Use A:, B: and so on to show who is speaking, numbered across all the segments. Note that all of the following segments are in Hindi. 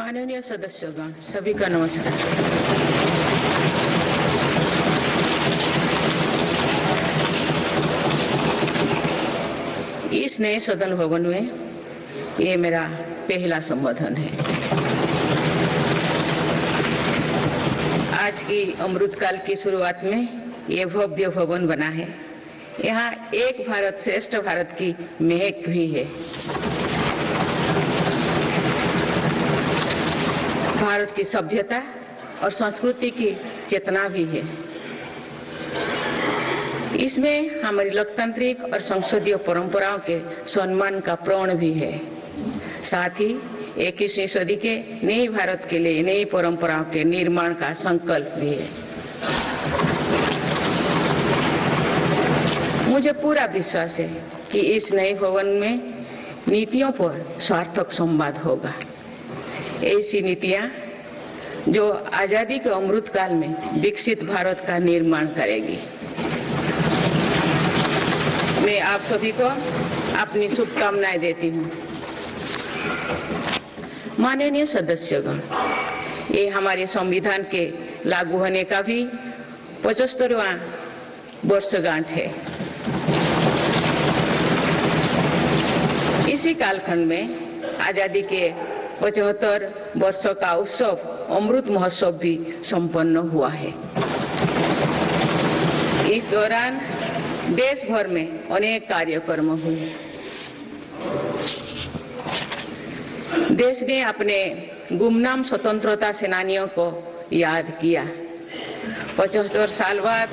A: माननीय सदस्यगण, सभी का नमस्कार। इस नए सदन भवन में ये मेरा पहला संबोधन है। आज की अमृतकाल की शुरुआत में ये भव्य भवन बना है। यहाँ एक भारत श्रेष्ठ भारत की महक भी है। भारत की सभ्यता और संस्कृति की चेतना भी है। इसमें हमारी लोकतांत्रिक और संसदीय परंपराओं के सम्मान का प्रण भी है। साथ ही इक्कीसवीं सदी के नए भारत के लिए नई परंपराओं के निर्माण का संकल्प भी है। मुझे पूरा विश्वास है कि इस नए भवन में नीतियों पर सार्थक संवाद होगा। ऐसी नीतियाँ, जो आज़ादी के अमृत काल में विकसित भारत का निर्माण करेगी। मैं आप सभी को अपनी शुभकामनाएँ देती हूँ। माननीय सदस्यगण, ये हमारे संविधान के लागू होने का भी पचहत्तरवा वर्षगांठ है। इसी कालखंड में आज़ादी के पचहत्तर वर्षों का उत्सव अमृत महोत्सव भी संपन्न हुआ है इस दौरान देश भर में अनेक कार्यक्रम हुए देश ने अपने गुमनाम स्वतंत्रता सेनानियों को याद किया पचहत्तर साल बाद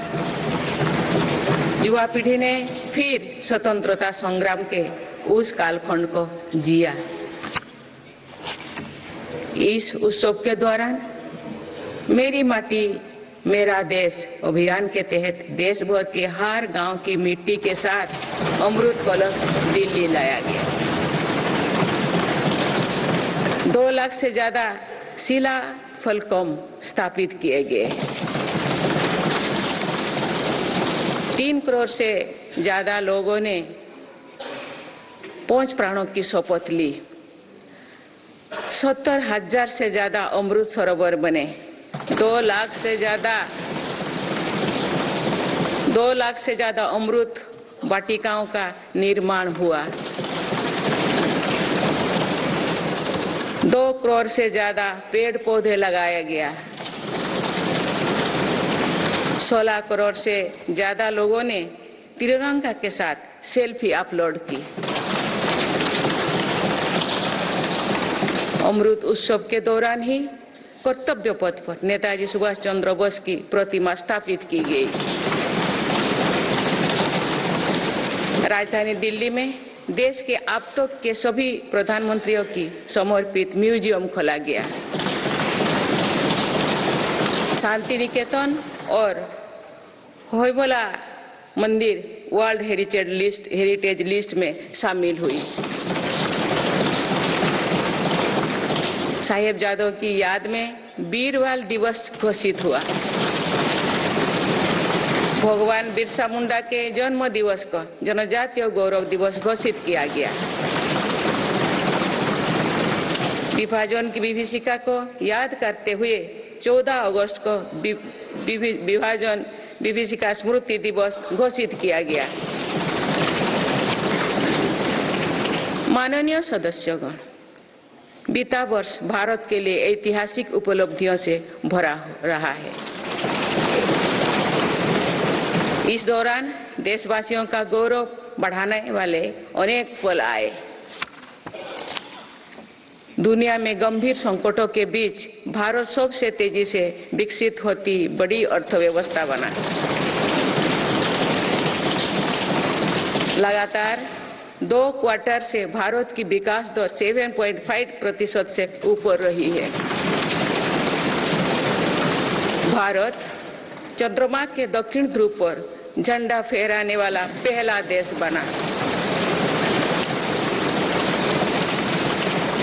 A: युवा पीढ़ी ने फिर स्वतंत्रता संग्राम के उस कालखंड को जिया इस उत्सव के दौरान मेरी माटी, मेरा देश अभियान के तहत देश भर के हर गाँव की मिट्टी के साथ अमृत कलश दिल्ली लाया गया। दो लाख से ज़्यादा शिला फलकम स्थापित किए गए तीन करोड़ से ज़्यादा लोगों ने पाँच प्राणों की शपथ ली। सत्तर हज़ार से ज़्यादा अमृत सरोवर बने। दो लाख से ज़्यादा, दो लाख से ज़्यादा अमृत वाटिकाओं का निर्माण हुआ। दो करोड़ से ज़्यादा पेड़ पौधे लगाया गया। सोलह करोड़ से ज़्यादा लोगों ने तिरंगा के साथ सेल्फी अपलोड की। अमृत उत्सव के दौरान ही कर्तव्य पथ पर नेताजी सुभाष चंद्र बोस की प्रतिमा स्थापित की गई। राजधानी दिल्ली में देश के अब तक के सभी प्रधानमंत्रियों की समर्पित म्यूज़ियम खोला गया। शांति निकेतन और होयबला मंदिर world heritage list heritage list में शामिल हुई। साहेब जादव की याद में वीरवाल दिवस घोषित हुआ। भगवान बिरसा मुंडा के जन्म दिवस को जनजातीय गौरव दिवस घोषित किया गया। विभाजन की विभीषिका को याद करते हुए 14 अगस्त को विभाजन विभीषिका स्मृति दिवस घोषित किया गया। माननीय सदस्यगण बीता वर्ष भारत के लिए ऐतिहासिक उपलब्धियों से भरा रहा है। इस दौरान देशवासियों का गौरव बढ़ाने वाले अनेक पल आए। दुनिया में गंभीर संकटों के बीच भारत सबसे तेज़ी से विकसित होती बड़ी अर्थव्यवस्था बना। लगातार दो क्वार्टर से भारत की विकास दर 7.5 प्रतिशत से ऊपर रही है। भारत चंद्रमा के दक्षिण ध्रुव पर झंडा फहराने वाला पहला देश बना।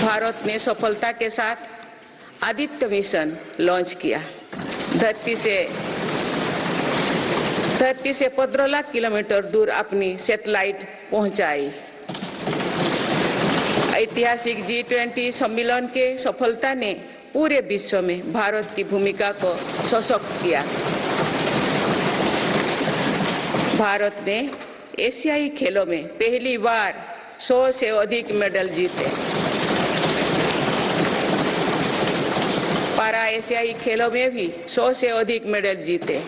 A: भारत ने सफलता के साथ आदित्य मिशन लॉन्च किया। धरती से धरती से 15 लाख किलोमीटर दूर अपनी सैटेलाइट पहुंचाई। ऐतिहासिक जी ट्वेंटी सम्मेलन के सफलता ने पूरे विश्व में भारत की भूमिका को सशक्त किया। भारत ने एशियाई खेलों में पहली बार 100 से अधिक मेडल जीते। पारा एशियाई खेलों में भी 100 से अधिक मेडल जीते।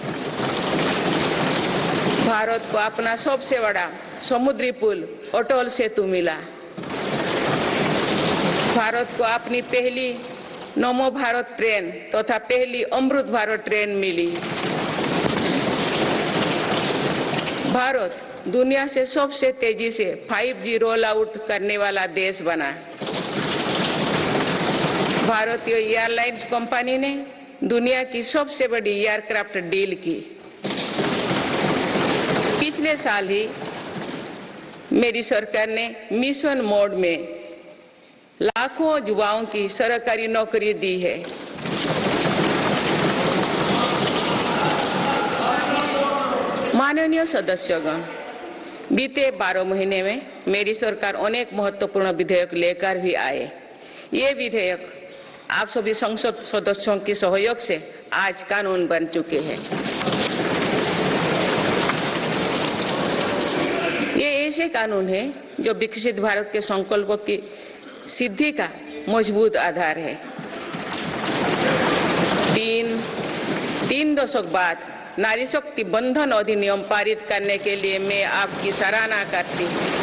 A: भारत को अपना सबसे बड़ा समुद्री पुल अटल सेतु मिला। भारत को अपनी पहली नमो भारत ट्रेन तथा तो पहली अमृत भारत ट्रेन मिली। भारत दुनिया से सबसे तेज़ी से 5G रोल आउट करने वाला देश बना। भारतीय एयरलाइंस कंपनी ने दुनिया की सबसे बड़ी एयरक्राफ्ट डील की। पिछले साल ही मेरी सरकार ने मिशन मोड में लाखों युवाओं की सरकारी नौकरी दी है। माननीय सदस्यगण, बीते बारह महीने में मेरी सरकार अनेक महत्वपूर्ण विधेयक लेकर भी आए। ये विधेयक आप सभी संसद सदस्यों के सहयोग से आज कानून बन चुके हैं ये ऐसे कानून हैं, जो विकसित भारत के संकल्पों की सिद्धि का मज़बूत आधार है। तीन तीन दशक बाद नारी शक्ति बंधन अधिनियम पारित करने के लिए मैं आपकी सराहना करती हूँ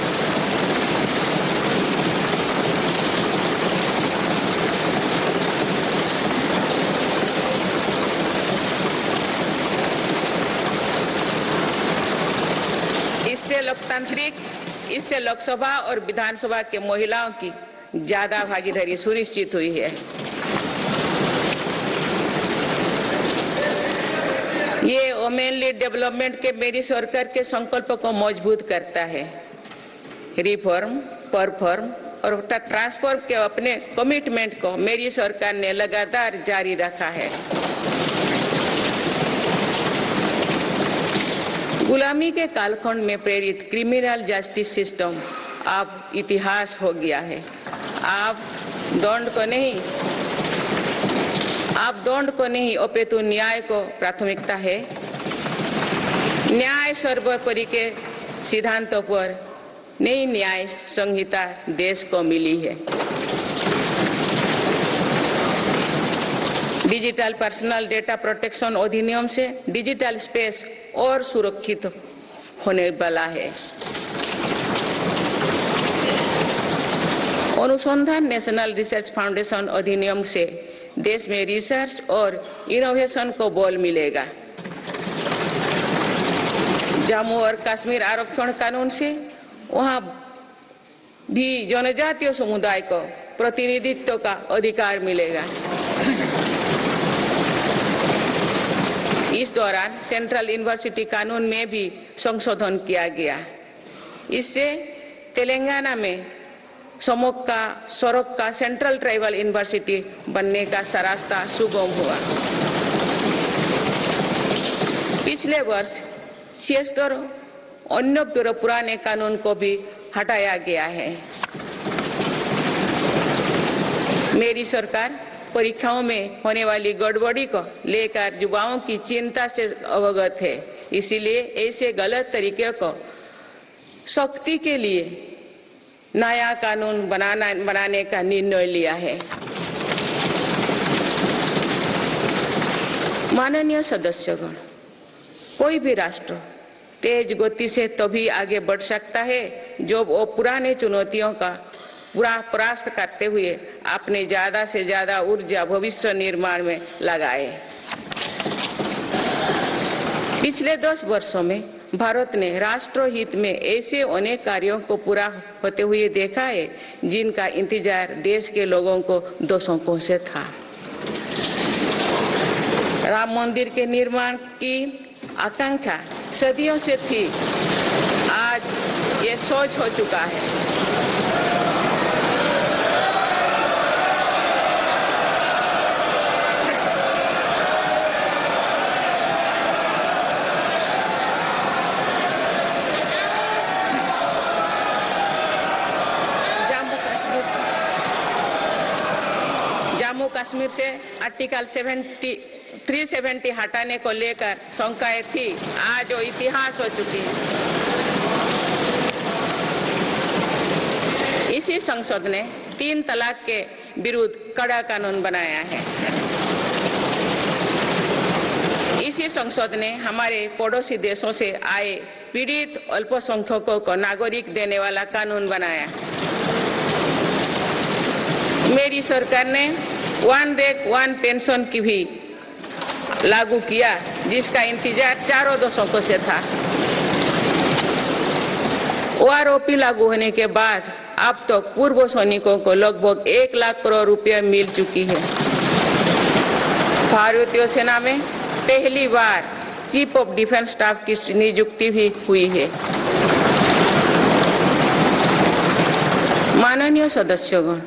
A: इससे लोकतांत्रिक इससे लोकसभा और विधानसभा के महिलाओं की ज़्यादा भागीदारी सुनिश्चित हुई है। ये वोमेनली डेवलपमेंट के मेरी सरकार के संकल्प को मज़बूत करता है। रिफॉर्म, परफॉर्म और ट्रांसफॉर्म के अपने कमिटमेंट को मेरी सरकार ने लगातार जारी रखा है। गुलामी के कालखंड में प्रेरित क्रिमिनल जस्टिस सिस्टम अब इतिहास हो गया है। आप दंड को नहीं, आप दंड को नहीं, अपितु न्याय को प्राथमिकता है। न्याय सर्वोपरि के सिद्धांतों पर नई न्याय संहिता देश को मिली है। डिजिटल पर्सनल डेटा प्रोटेक्शन अधिनियम से डिजिटल स्पेस और सुरक्षित होने वाला है। अनुसंधान नेशनल रिसर्च फाउंडेशन अधिनियम से देश में रिसर्च और इनोवेशन को बल मिलेगा। जम्मू और कश्मीर आरक्षण कानून से वहाँ भी जनजातीय समुदाय को प्रतिनिधित्व का अधिकार मिलेगा। इस दौरान सेंट्रल यूनिवर्सिटी कानून में भी संशोधन किया गया। इससे तेलंगाना में समोक का, सड़क का सेंट्रल ट्राइबल यूनिवर्सिटी बनने का सरास्ता सुगम हुआ। पिछले वर्ष छिहत्तर अन्य पुराने कानून को भी हटाया गया है। मेरी सरकार परीक्षाओं में होने वाली गड़बड़ी को लेकर युवाओं की चिंता से अवगत है। इसीलिए ऐसे गलत तरीके को सख्ती के लिए नया कानून बनाना, बनाने का निर्णय लिया है। माननीय सदस्यगण, कोई भी राष्ट्र तेज गति से तभी आगे बढ़ सकता है जब वो पुराने चुनौतियों का पूरा परास्त करते हुए अपने ज़्यादा से ज़्यादा ऊर्जा भविष्य निर्माण में लगाए। पिछले दस वर्षों में भारत ने राष्ट्र हित में ऐसे अनेक कार्यों को पूरा होते हुए देखा है, जिनका इंतज़ार देश के लोगों को दशकों से था। राम मंदिर के निर्माण की आकांक्षा सदियों से थी। आज ये सोच हो चुका है जम्मू कश्मीर से कश्मीर से आर्टिकल 70 370 हटाने को लेकर शंकाएँ थी। आज वो इतिहास हो चुकी है। इसी संसद ने तीन तलाक के विरुद्ध कड़ा कानून बनाया है। इसी संसद ने हमारे पड़ोसी देशों से आए पीड़ित अल्पसंख्यकों को नागरिक देने वाला कानून बनाया। मेरी सरकार ने वन रैंक वन पेंशन की भी लागू किया, जिसका इंतज़ार चारों दशकों से था। ओआरओपी लागू होने के बाद अब तक तो पूर्व सैनिकों को लगभग एक लाख करोड़ रुपए मिल चुकी है। भारतीय सेना में पहली बार चीफ ऑफ़ डिफेंस स्टाफ की नियुक्ति भी हुई है। माननीय सदस्यगण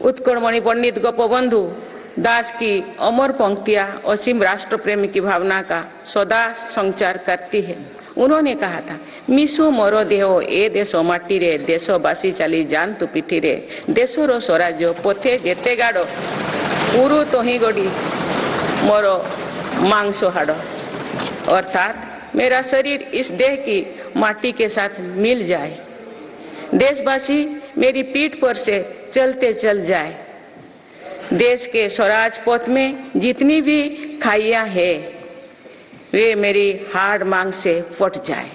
A: उत्कलमणि पंडित गोपबंधु, दास की अमर पंक्तियाँ असीम राष्ट्र प्रेम की भावना का सदा संचार करती है। उन्होंने कहा था मिशो मोर देह, ए देश माटी रे देशवासी चली जातु पिठी रे देशर स्वराज्य, पथे जेते गाड़ पुरु तही गड़ी, मोर मांस हाड़। अर्थात, मेरा शरीर इस देह की माटी के साथ मिल जाए। देशवासी मेरी पीठ पर से चलते चल जाए। देश के स्वराज पथ में जितनी भी खाइया है, वे मेरी हार्ड मांग से फट जाए।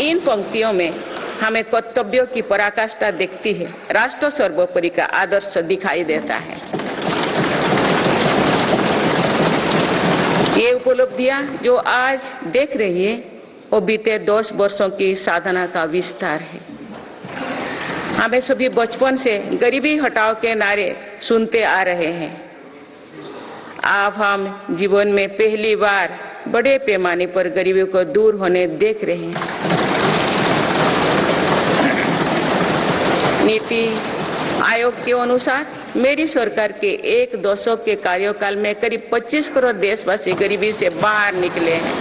A: इन पंक्तियों में हमें कर्तव्यों की पराकाष्ठा दिखती है। राष्ट्र सर्वोपरि का आदर्श दिखाई देता है। ये उपलब्धियाँ जो आज देख रही है, वो बीते दस वर्षों की साधना का विस्तार है। हमें सभी बचपन से गरीबी हटाओ के नारे सुनते आ रहे हैं। अब हम जीवन में पहली बार बड़े पैमाने पर गरीबी को दूर होने देख रहे हैं। नीति आयोग के अनुसार मेरी सरकार के एक दशक के कार्यकाल में करीब 25 करोड़ देशवासी गरीबी से बाहर निकले हैं।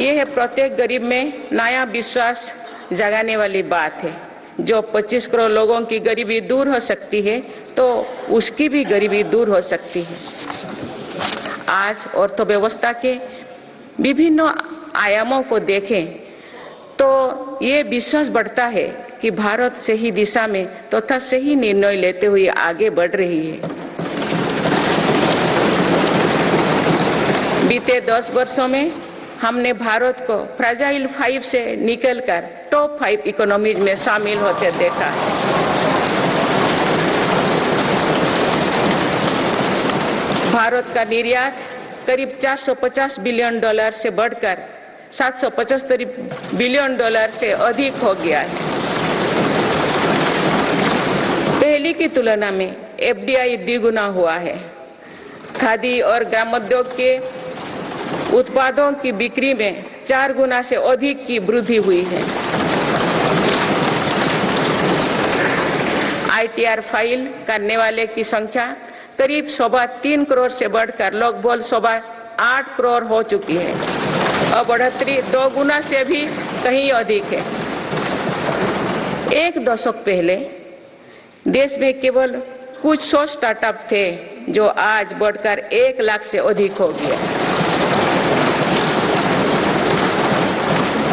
A: ये है प्रत्येक गरीब में नया विश्वास जगाने वाली बात है। जो 25 करोड़ लोगों की गरीबी दूर हो सकती है तो उसकी भी गरीबी दूर हो सकती है। आज अर्थव्यवस्था के विभिन्न आयामों को देखें तो ये विश्वास बढ़ता है कि भारत सही दिशा में तथा तो सही निर्णय लेते हुए आगे बढ़ रही है। बीते दस वर्षों में हमने भारत को फ्राजाइल फाइव से निकलकर टॉप फाइव इकोनॉमीज में शामिल होते देखा है। भारत का निर्यात करीब 450 बिलियन डॉलर से बढ़कर सात सौ पचहत्तर बिलियन डॉलर से अधिक हो गया है। पहली की तुलना में एफडीआई द्विगुना हुआ है। खादी और ग्रामोद्योग के उत्पादों की बिक्री में चार गुना से अधिक की वृद्धि हुई है। आईटीआर फ़ाइल करने वाले की संख्या करीब सवा तीन करोड़ से बढ़कर लगभग सवा आठ करोड़ हो चुकी है। और बढ़ोतरी, दो गुना से भी कहीं अधिक है। एक दशक पहले, देश में केवल कुछ सौ स्टार्टअप थे, जो आज बढ़कर एक लाख से अधिक हो गया।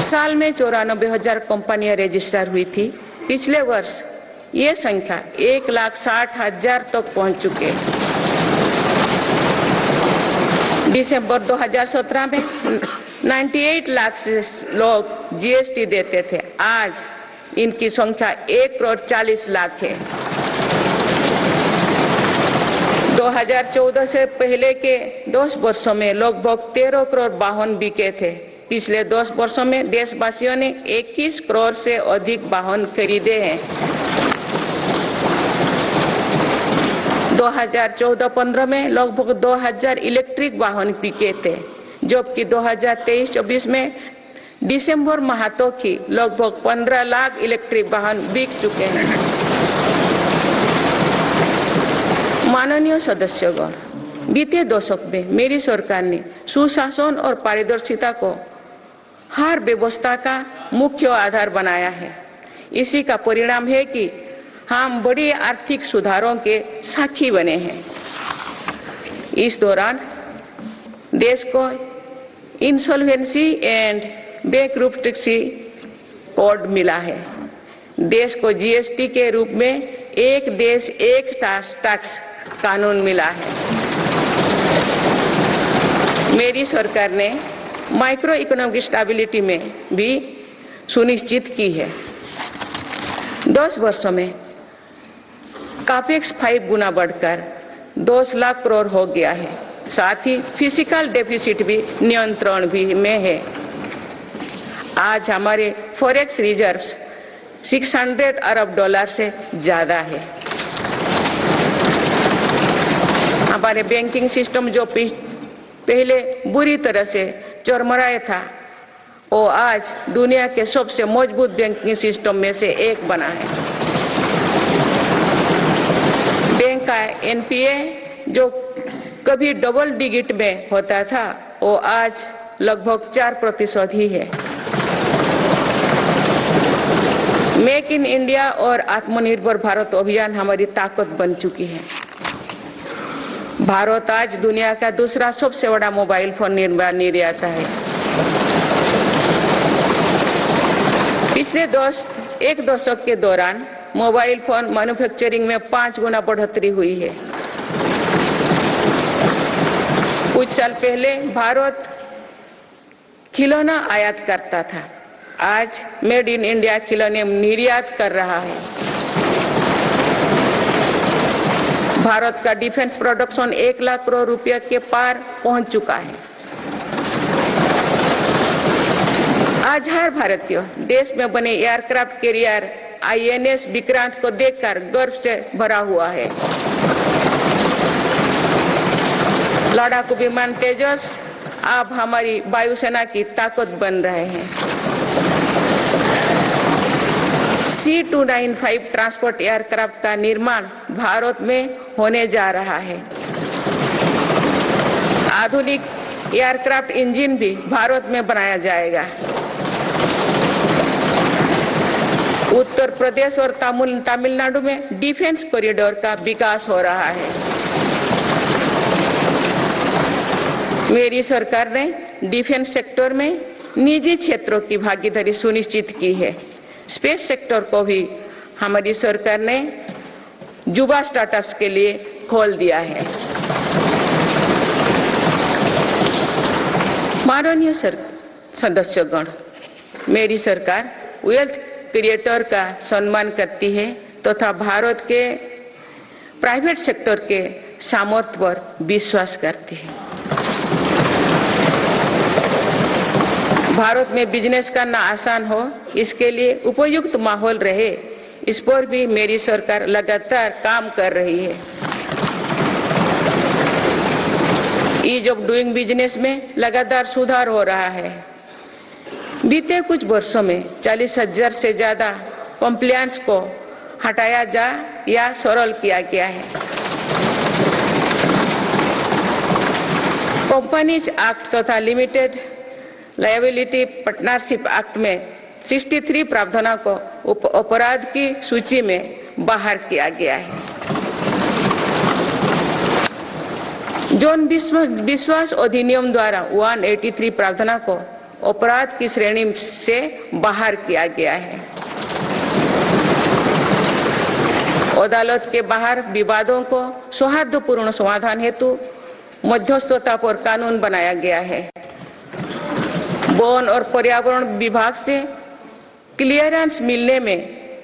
A: साल में चौरानबे हज़ार कंपनियाँ रजिस्टर हुई थी। पिछले वर्ष, ये संख्या एक लाख साठ हज़ार तक तो पहुँच चुके दिसंबर 2017 में 98 लाख से लोग जीएसटी देते थे। आज इनकी संख्या एक करोड़ चालीस लाख है। 2014 से पहले के 10 वर्षों में लगभग 13 करोड़ वाहन बिके थे। पिछले 10 वर्षों में देशवासियों ने 21 करोड़ से अधिक वाहन खरीदे हैं। 2014-15 में लगभग 2000 इलेक्ट्रिक वाहन बिके थे, जबकि 2023-24 में दिसंबर माह तक ही लगभग 15 लाख इलेक्ट्रिक वाहन बिक चुके हैं। माननीय सदस्यगण, बीते दशक में मेरी सरकार ने सुशासन और पारदर्शिता को हर व्यवस्था का मुख्य आधार बनाया है। इसी का परिणाम है कि हम बड़े आर्थिक सुधारों के साक्षी बने हैं। इस दौरान देश को इंसॉल्वेंसी एंड बैंकरुप्टेसी कोड मिला है। देश को जीएसटी के रूप में एक देश एक टैक्स कानून मिला है। मेरी सरकार ने माइक्रो इकोनॉमिक स्टेबिलिटी में भी सुनिश्चित की है। दस वर्षों में कापेक्स फाइव गुना बढ़कर दो लाख करोड़ हो गया है। साथ ही फ़िज़िकल डेफिसिट भी, नियंत्रण भी में है। आज हमारे फॉरेक्स रिजर्व्स 600 अरब डॉलर से ज़्यादा है। हमारे बैंकिंग सिस्टम जो पहले बुरी तरह से चरमराया था, वो आज दुनिया के सबसे मज़बूत बैंकिंग सिस्टम में से एक बना है। बैंक का एनपीए जो कभी डबल डिजिट में होता था, वो आज लगभग चार प्रतिशत ही है। मेक इन इंडिया और आत्मनिर्भर भारत अभियान हमारी ताकत बन चुकी है। भारत आज दुनिया का दूसरा सबसे बड़ा मोबाइल फ़ोन निर्माण निर्याता है। पिछले दस, एक दशक के दौरान मोबाइल फ़ोन मैन्युफैक्चरिंग में पाँच गुना बढ़ोतरी हुई है। कुछ साल पहले भारत खिलौना आयात करता था। आज मेड इन इंडिया खिलौने निर्यात कर रहा है। भारत का डिफेंस प्रोडक्शन एक लाख करोड़ रुपया के पार पहुँच चुका है। आज हर भारतीय, देश में बने एयरक्राफ्ट कैरियर आईएनएस विक्रांत को देखकर गर्व से भरा हुआ है। लड़ाकू विमान तेजस अब हमारी वायुसेना की ताकत बन रहे हैं। C two nine five transport aircraft का निर्माण भारत में होने जा रहा है। आधुनिक एयरक्राफ्ट इंजन भी भारत में बनाया जाएगा। उत्तर प्रदेश और तमिलनाडु में डिफेंस कॉरिडोर का विकास हो रहा है। मेरी सरकार ने डिफेंस सेक्टर में निजी क्षेत्रों की भागीदारी सुनिश्चित की है। स्पेस सेक्टर को भी हमारी सरकार ने युवा स्टार्टअप्स के लिए खोल दिया है। माननीय सर, सदस्यगण, मेरी सरकार वेल्थ क्रिएटर का सम्मान करती है, तथा तो भारत के प्राइवेट सेक्टर के सामर्थ्य पर विश्वास करती है। भारत में बिज़नेस करना आसान हो, इसके लिए उपयुक्त माहौल रहे, इस पर भी मेरी सरकार लगातार काम कर रही है। ईज ऑफ़ डूइंग बिज़नेस में लगातार सुधार हो रहा है। बीते कुछ वर्षों में चालीस हज़ार से ज़्यादा कॉम्प्लियंस को हटाया जा या सरल किया गया है। कंपनीज़ एक्ट तथा लिमिटेड लाइबिलिटी पार्टनरशिप एक्ट में 63 प्रावधानों को अपराध की सूची में बाहर किया गया है। जोन विश्वास अधिनियम द्वारा 183 प्रावधानों को अपराध की श्रेणी से बाहर किया गया है। अदालत के बाहर विवादों को सौहार्दपूर्ण समाधान हेतु मध्यस्थता पर कानून बनाया गया है। वन और पर्यावरण विभाग से क्लियरेंस मिलने में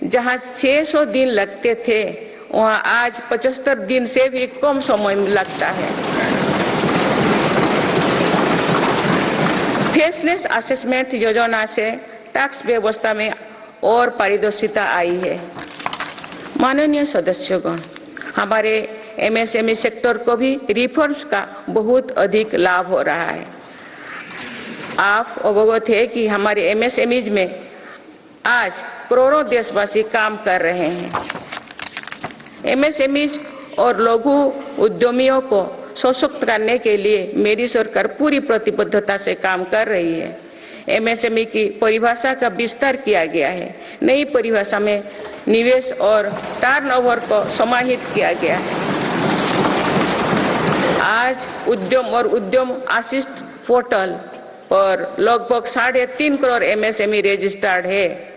A: जहाँ 600 दिन लगते थे, वहाँ आज 75 दिन से भी कम समय लगता है। फेसलेस असेसमेंट योजना से टैक्स व्यवस्था में और पारदर्शिता आई है। माननीय सदस्यगण, हमारे एमएसएमई सेक्टर को भी रिफॉर्म्स का बहुत अधिक लाभ हो रहा है। आप अवगत है कि हमारे एमएसएमईज में आज करोड़ों देशवासी काम कर रहे हैं। एमएसएमईज और लघु उद्यमियों को सशक्त करने के लिए मेरी सरकार पूरी प्रतिबद्धता से काम कर रही है। एमएसएमई की परिभाषा का विस्तार किया गया है। नई परिभाषा में निवेश और टर्नओवर को समाहित किया गया है। आज उद्यम और उद्यम आशिष्ट पोर्टल पर लगभग साढ़े तीन करोड़ एमएसएमई रजिस्टर्ड है।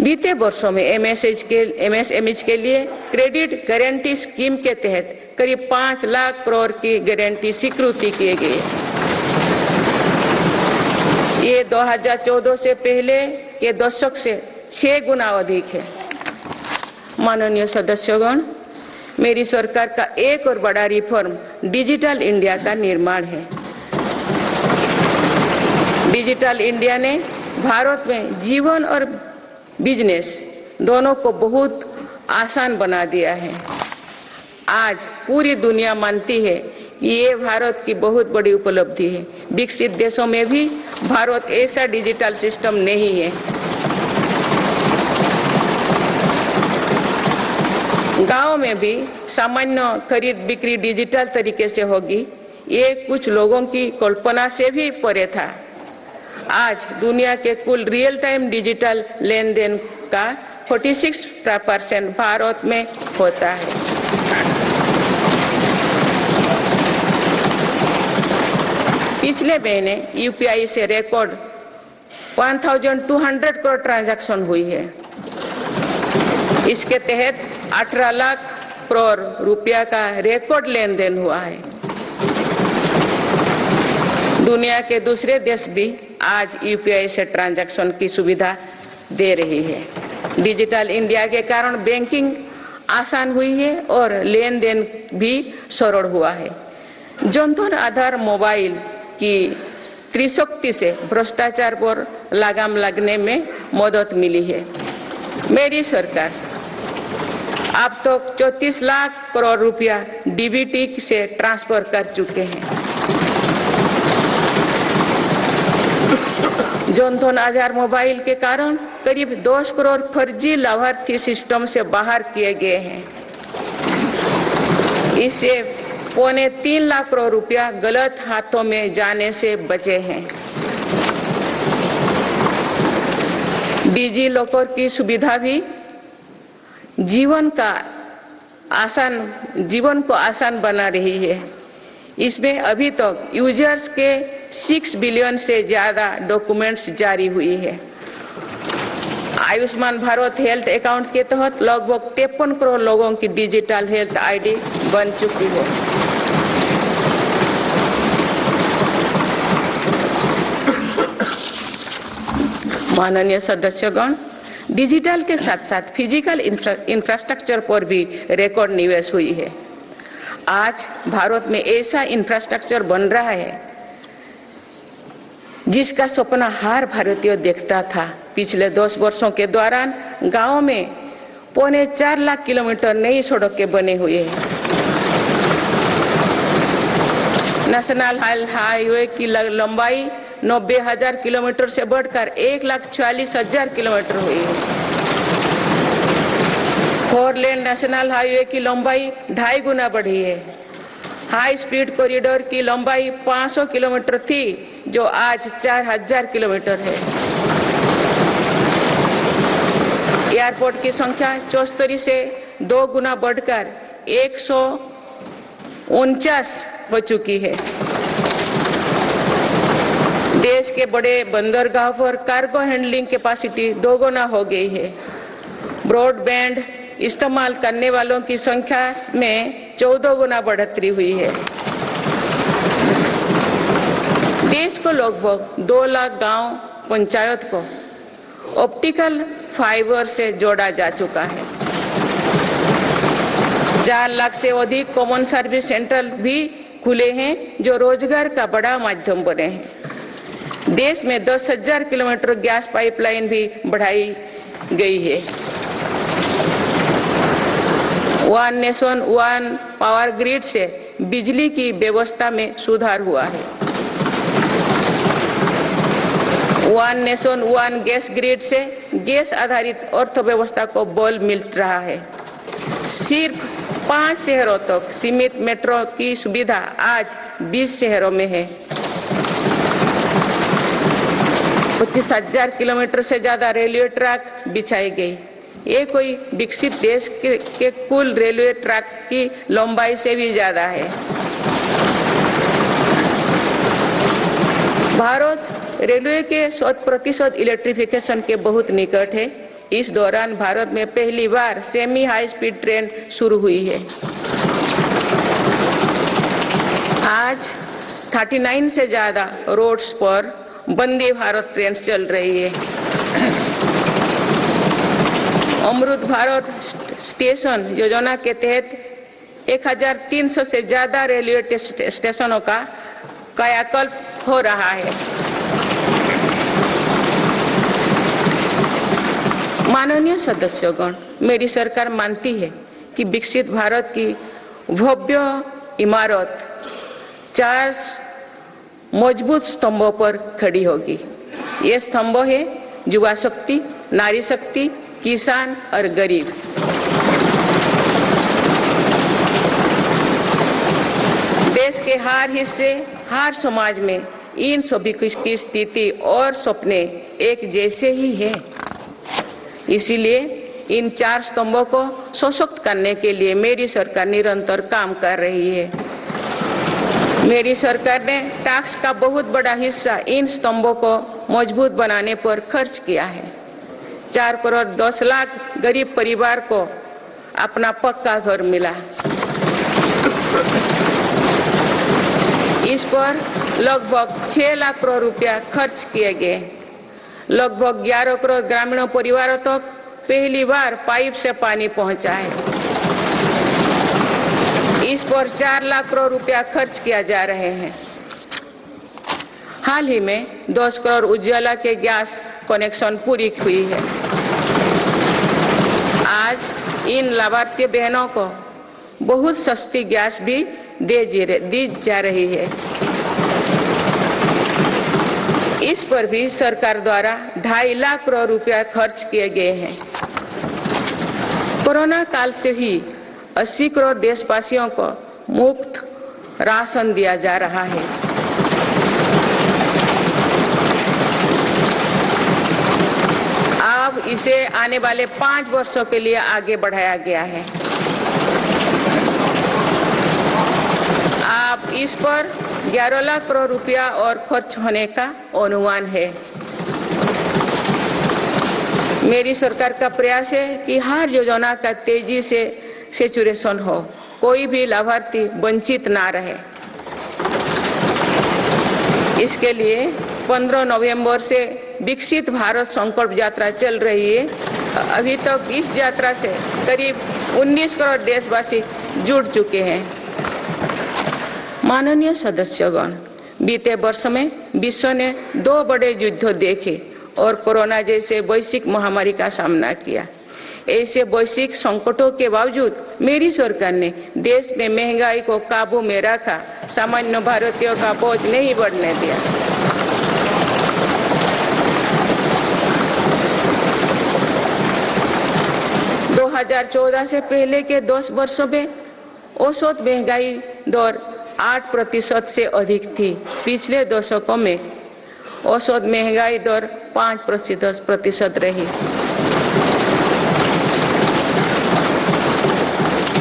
A: बीते वर्षों में एमएसएच के एमएसएमईज के लिए क्रेडिट गारंटी स्कीम के तहत करीब पाँच लाख करोड़ की गारंटी स्वीकृति किए गए। ये 2014 से पहले के दशक से छह गुना अधिक है। माननीय सदस्यगण, मेरी सरकार का एक और बड़ा रिफॉर्म डिजिटल इंडिया का निर्माण है। डिजिटल इंडिया ने भारत में जीवन और बिज़नेस दोनों को बहुत आसान बना दिया है। आज पूरी दुनिया मानती है कि ये भारत की बहुत बड़ी उपलब्धि है। विकसित देशों में भी भारत ऐसा डिजिटल सिस्टम नहीं है। गाँव में भी सामान्य खरीद बिक्री डिजिटल तरीके से होगी। ये कुछ लोगों की कल्पना से भी परे था। आज दुनिया के कुल रियल टाइम डिजिटल लेन देन का 46 परसेंट भारत में होता है। पिछले महीने यूपीआई से रिकॉर्ड 1200 करोड़ ट्रांजैक्शन हुई है। इसके तहत 18 लाख करोड़ रुपया का रिकॉर्ड लेन देन हुआ है। दुनिया के दूसरे देश भी आज यूपीआई से ट्रांजैक्शन की सुविधा दे रही है। डिजिटल इंडिया के कारण बैंकिंग आसान हुई है और लेन देन भी सरल हुआ है। जनधन आधार मोबाइल की त्रिशक्ति से भ्रष्टाचार पर लगाम लगने में मदद मिली है। मेरी सरकार, अब तक तो 34 लाख करोड़ रुपया डीबीटी से ट्रांसफ़र कर चुके हैं। जनधन आधार मोबाइल के कारण करीब 10 करोड़ फर्जी लाभार्थी सिस्टम से बाहर किए गए हैं। इससे पौने तीन लाख करोड़ रुपया गलत हाथों में जाने से बचे हैं। डिजी लॉकर की सुविधा भी जीवन का आसान, जीवन को आसान बना रही है। इसमें अभी तक तो यूज़र्स के 6 बिलियन से ज़्यादा डॉक्यूमेंट्स जारी हुई है। आयुष्मान भारत हेल्थ अकाउंट के तहत लगभग तिरपन करोड़ लोगों की डिजिटल हेल्थ आईडी बन चुकी है। माननीय सदस्यगण डिजिटल के साथ साथ फ़िज़िकल इंफ्रास्ट्रक्चर पर भी रिकॉर्ड निवेश हुई है। आज भारत में ऐसा इंफ्रास्ट्रक्चर बन रहा है, जिसका सपना हर भारतीय देखता था। पिछले दस वर्षों के दौरान गाँव में पौने चार लाख किलोमीटर नई सड़कें बने हुए हैं। नेशनल हाईवे की लंबाई नब्बे हज़ार किलोमीटर से बढ़कर एक लाख चालीस हज़ार किलोमीटर हुई है। फोर लेन नेशनल हाईवे की लंबाई ढाई गुना बढ़ी है। हाई स्पीड कॉरिडोर की लंबाई 500 किलोमीटर थी, जो आज 4000 किलोमीटर है। एयरपोर्ट की संख्या चौस्तरी से दो गुना बढ़कर एक सौ उनचास हो चुकी है। देश के बड़े बंदरगाह पर कार्गो हैंडलिंग कैपेसिटी दोगुना हो गई है। ब्रॉडबैंड इस्तेमाल करने वालों की संख्या में चौदह गुना बढ़ोतरी हुई है। देश को लगभग दो लाख गाँव, पंचायत को ऑप्टिकल फाइबर से जोड़ा जा चुका है। चार लाख से अधिक कॉमन सर्विस सेंटर भी खुले हैं, जो रोज़गार का बड़ा माध्यम बने हैं। देश में दस हज़ार किलोमीटर गैस पाइपलाइन भी बढ़ाई गई है। One nation, one power grid से बिजली की व्यवस्था में सुधार हुआ है। One nation, one gas grid से गैस आधारित अर्थव्यवस्था को बल मिल रहा है। सिर्फ़ पाँच शहरों तक सीमित मेट्रो की सुविधा आज 20 शहरों में है। पच्चीस हज़ार किलोमीटर से ज़्यादा रेलवे ट्रैक बिछाई गई। ये कोई विकसित देश के, के कुल रेलवे ट्रैक की लंबाई से भी ज़्यादा है। भारत रेलवे के शत प्रतिशत इलेक्ट्रिफिकेशन के बहुत निकट है। इस दौरान भारत में पहली बार सेमी हाई स्पीड ट्रेन शुरू हुई है। आज 39 से ज़्यादा रोड्स पर वंदे भारत ट्रेन चल रही है। अमृत भारत स्टेशन योजना के तहत 1300 से ज़्यादा रेलवे स्टेशनों का कायाकल्प हो रहा है। माननीय सदस्यगण, मेरी सरकार मानती है कि विकसित भारत की भव्य इमारत चार मज़बूत स्तंभों पर खड़ी होगी। ये स्तंभ है युवा शक्ति, नारी शक्ति किसान और गरीब। देश के हर हिस्से, हर समाज में इन सभी की स्थिति और सपने एक जैसे ही है। इसीलिए इन चार स्तंभों को सशक्त करने के लिए मेरी सरकार निरंतर काम कर रही है। मेरी सरकार ने टैक्स का बहुत बड़ा हिस्सा इन स्तंभों को मज़बूत बनाने पर खर्च किया है। चार करोड़ दस लाख गरीब परिवार को अपना पक्का घर मिला। इस पर लगभग छह लाख करोड़ रुपया खर्च किए गए। लगभग ग्यारह करोड़ ग्रामीणों परिवारों तक तो पहली बार पाइप से पानी पहुँचा है इस पर चार लाख करोड़ रुपया खर्च किया जा रहे हैं। हाल ही में दस करोड़ उज्ज्वला के गैस कनेक्शन पूरी हुई है। आज इन लाभार्थी बहनों को बहुत सस्ती गैस भी दे दी जा रही है। इस पर भी सरकार द्वारा ढाई लाख करोड़ रुपया खर्च किए गए हैं। कोरोना काल से ही 80 करोड़ देशवासियों को मुफ़्त राशन दिया जा रहा है अब इसे आने वाले पाँच वर्षों के लिए आगे बढ़ाया गया है। आप इस पर 11 लाख करोड़ रुपया और खर्च होने का अनुमान है। मेरी सरकार का प्रयास है कि हर योजना का तेज़ी से सेचुरेशन हो, कोई भी लाभार्थी वंचित ना रहे। इसके लिए 15 नवंबर से विकसित भारत संकल्प यात्रा चल रही है। अभी तक इस यात्रा से करीब 19 करोड़ देशवासी जुड़ चुके हैं। माननीय सदस्यगण, बीते वर्ष में विश्व ने दो बड़े युद्ध देखे और कोरोना जैसे वैश्विक महामारी का सामना किया। ऐसे वैश्विक संकटों के बावजूद मेरी सरकार ने देश में महँगाई को काबू में रखा, सामान्य भारतीयों का बोझ नहीं बढ़ने दिया। दो हज़ार चौदह से पहले के 10 वर्षों में औसत महँगाई दर 8 प्रतिशत से अधिक थी। पिछले दशकों में औसत महँगाई दर 5 प्रतिशत रही।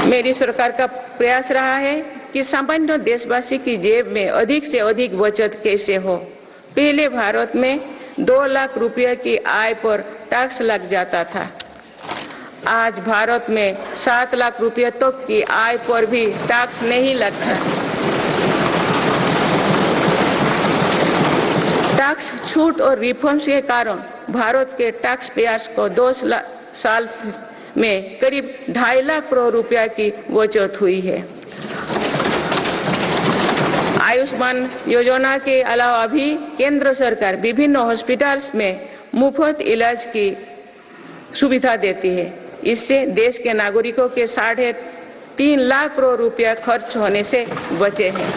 A: मेरी सरकार का प्रयास रहा है कि सामान्य देशवासी की जेब में अधिक से अधिक बचत कैसे हो। पहले भारत में दो लाख रुपये की आय पर टैक्स लग जाता था। आज भारत में सात लाख रुपये तक तो की आय पर भी टैक्स नहीं लगता टैक्स छूट और रिफॉर्म्स के कारण भारत के टैक्स पेयर्स को दो साल में करीब ढाई लाख करोड़ रुपया की बचत हुई है। आयुष्मान योजना के अलावा भी केंद्र सरकार विभिन्न हॉस्पिटल्स में मुफ़्त इलाज की सुविधा देती है। इससे देश के नागरिकों के साढ़े तीन लाख करोड़ रुपया खर्च होने से बचे हैं।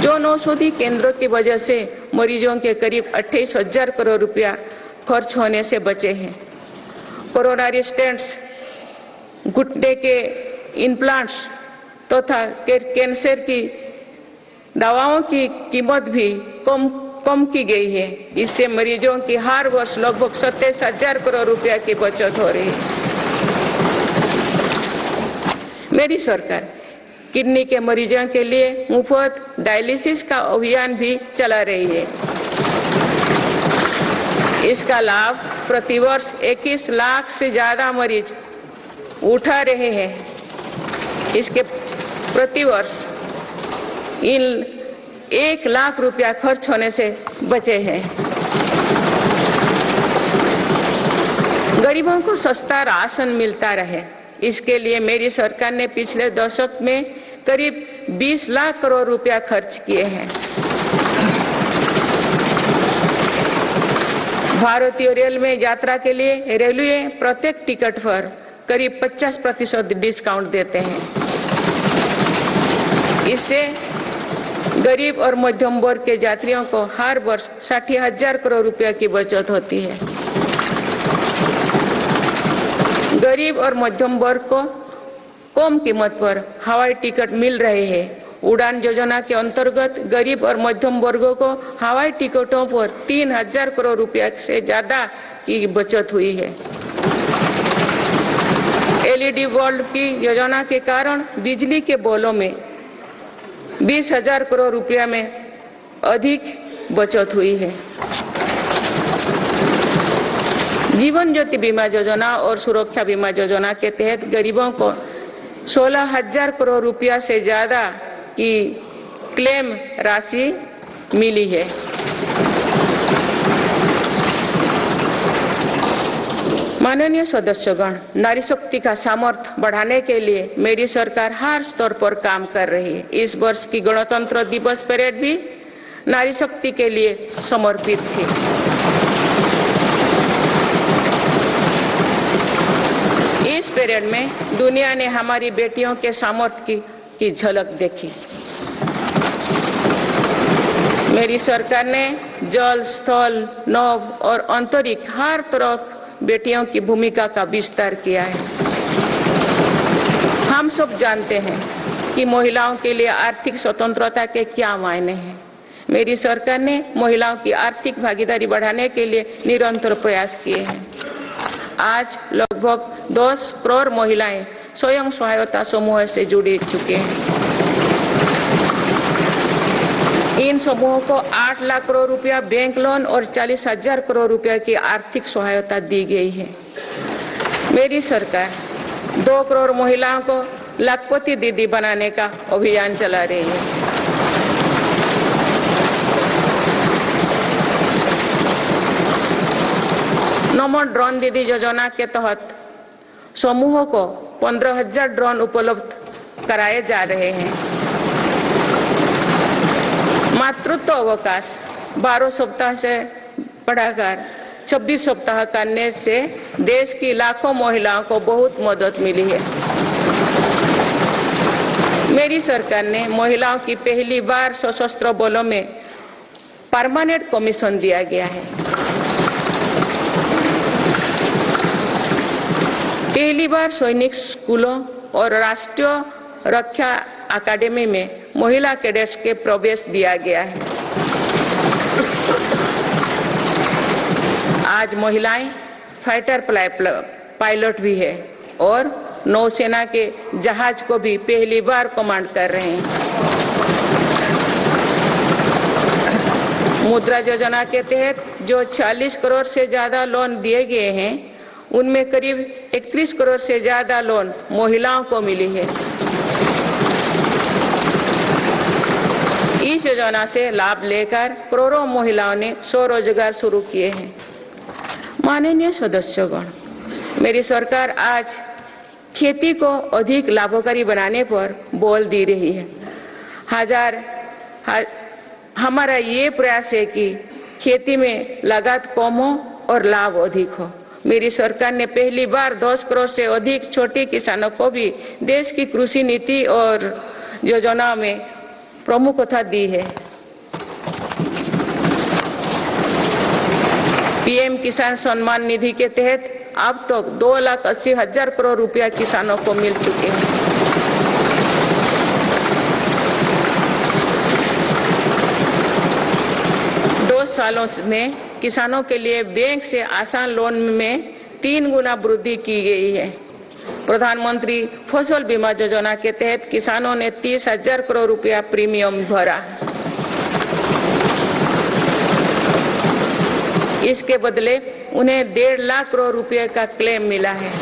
A: जन औषधि केंद्रों की वजह से मरीजों के करीब अट्ठाईस हज़ार करोड़ रुपया खर्च होने से बचे हैं। कोरोना स्टेंट्स घुटने के इम्प्लांट्स तथा तो कैंसर की दवाओं की कीमत भी कम कम की गई है। इससे मरीजों की हर वर्ष लगभग सत्ताईस हज़ार करोड़ रुपया की बचत हो रही है। मेरी सरकार, किडनी के मरीजों के लिए मुफ़्त डायलिसिस का अभियान भी चला रही है। इसका लाभ प्रतिवर्ष 21 लाख से ज़्यादा मरीज़ उठा रहे हैं। इसके प्रतिवर्ष इन एक लाख रुपया खर्च होने से बचे हैं। गरीबों को सस्ता राशन मिलता रहे। इसके लिए मेरी सरकार ने पिछले दशक में करीब 20 लाख करोड़ रुपया खर्च किए हैं। भारतीय रेल में यात्रा के लिए रेलवे प्रत्येक टिकट पर करीब 50 प्रतिशत डिस्काउंट देते हैं। इससे गरीब और मध्यम वर्ग के यात्रियों को हर वर्ष साठी हज़ार करोड़ रुपया की बचत होती है। गरीब और मध्यम वर्ग को कम कीमत पर हवाई टिकट मिल रहे हैं। उड़ान योजना के अंतर्गत गरीब और मध्यम वर्गों को हवाई टिकटों पर तीन हज़ार करोड़ रुपया से ज़्यादा की बचत हुई है। एलईडी बल्ब की योजना के कारण बिजली के बोलों में बीस हज़ार करोड़ रुपया में अधिक बचत हुई है। जीवन ज्योति बीमा योजना और सुरक्षा बीमा योजना के तहत गरीबों को सोलह हज़ार करोड़ रुपया से ज़्यादा की क्लेम राशि मिली है। माननीय सदस्यगण नारी शक्ति का सामर्थ्य बढ़ाने के लिए मेरी सरकार हर स्तर पर काम कर रही है। इस वर्ष की गणतंत्र दिवस परेड भी नारी शक्ति के लिए समर्पित थी। इस परेड में दुनिया ने हमारी बेटियों के सामर्थ्य की, की झलक देखी। मेरी सरकार ने जल स्थल नव और अंतरिक्ष हर तरफ़ बेटियों की भूमिका का विस्तार किया है। हम सब जानते हैं कि महिलाओं के लिए आर्थिक स्वतंत्रता के क्या मायने हैं। मेरी सरकार ने महिलाओं की आर्थिक भागीदारी बढ़ाने के लिए निरंतर प्रयास किए हैं। आज लगभग 10 करोड़ महिलाएँ स्वयं सहायता समूह से जुड़ चुके हैं। इन समूहों को 8 लाख करोड़ रुपया बैंक लोन और चालीस हज़ार करोड़ रुपया की आर्थिक सहायता दी गई है। मेरी सरकार दो करोड़ महिलाओं को लाखपति दीदी बनाने का अभियान चला रही है। नमो ड्रोन दीदी योजना के तहत समूहों को पंद्रह हज़ार ड्रोन उपलब्ध कराए जा रहे हैं। मातृत्व अवकाश 12 सप्ताह से बढ़ाकर 26 सप्ताह करने से देश की लाखों महिलाओं को बहुत मदद मिली है। मेरी सरकार ने महिलाओं की पहली बार सशस्त्र बलों में परमानेंट कमीशन दिया गया है। पहली बार सैनिक स्कूलों और राष्ट्रीय रक्षा अकादमी में महिला कैडेट्स के प्रवेश दिया गया है। आज महिलाएँ फाइटर पायलट भी है और नौसेना के जहाज़ को भी पहली बार कमांड कर रहे हैं। मुद्रा योजना के तहत जो 40 करोड़ से ज़्यादा लोन दिए गए हैं, उनमें करीब 31 करोड़ से ज़्यादा लोन महिलाओं को मिली है। इस योजना से लाभ लेकर करोड़ों महिलाओं ने स्वरोजगार शुरू किए हैं। माननीय सदस्यगण, मेरी सरकार आज खेती को अधिक लाभकारी बनाने पर बोल दे रही है। हज़ार हमारा ये प्रयास है कि खेती में लागत कम हो और लाभ अधिक हो। मेरी सरकार ने पहली बार 10 करोड़ से अधिक छोटे किसानों को भी देश की कृषि नीति और योजनाओं में प्रमुखता दी है। पीएम किसान सम्मान निधि के तहत अब तक तो दो लाख अस्सी हज़ार करोड़ रुपया किसानों को मिल चुके हैं। दो सालों में किसानों के लिए बैंक से आसान लोन में तीन गुना वृद्धि की गई है। प्रधानमंत्री फ़सल बीमा योजना के तहत किसानों ने तीस हज़ार करोड़ रुपया प्रीमियम भरा। इसके बदले उन्हें डेढ़ लाख करोड़ रुपए का क्लेम मिला है।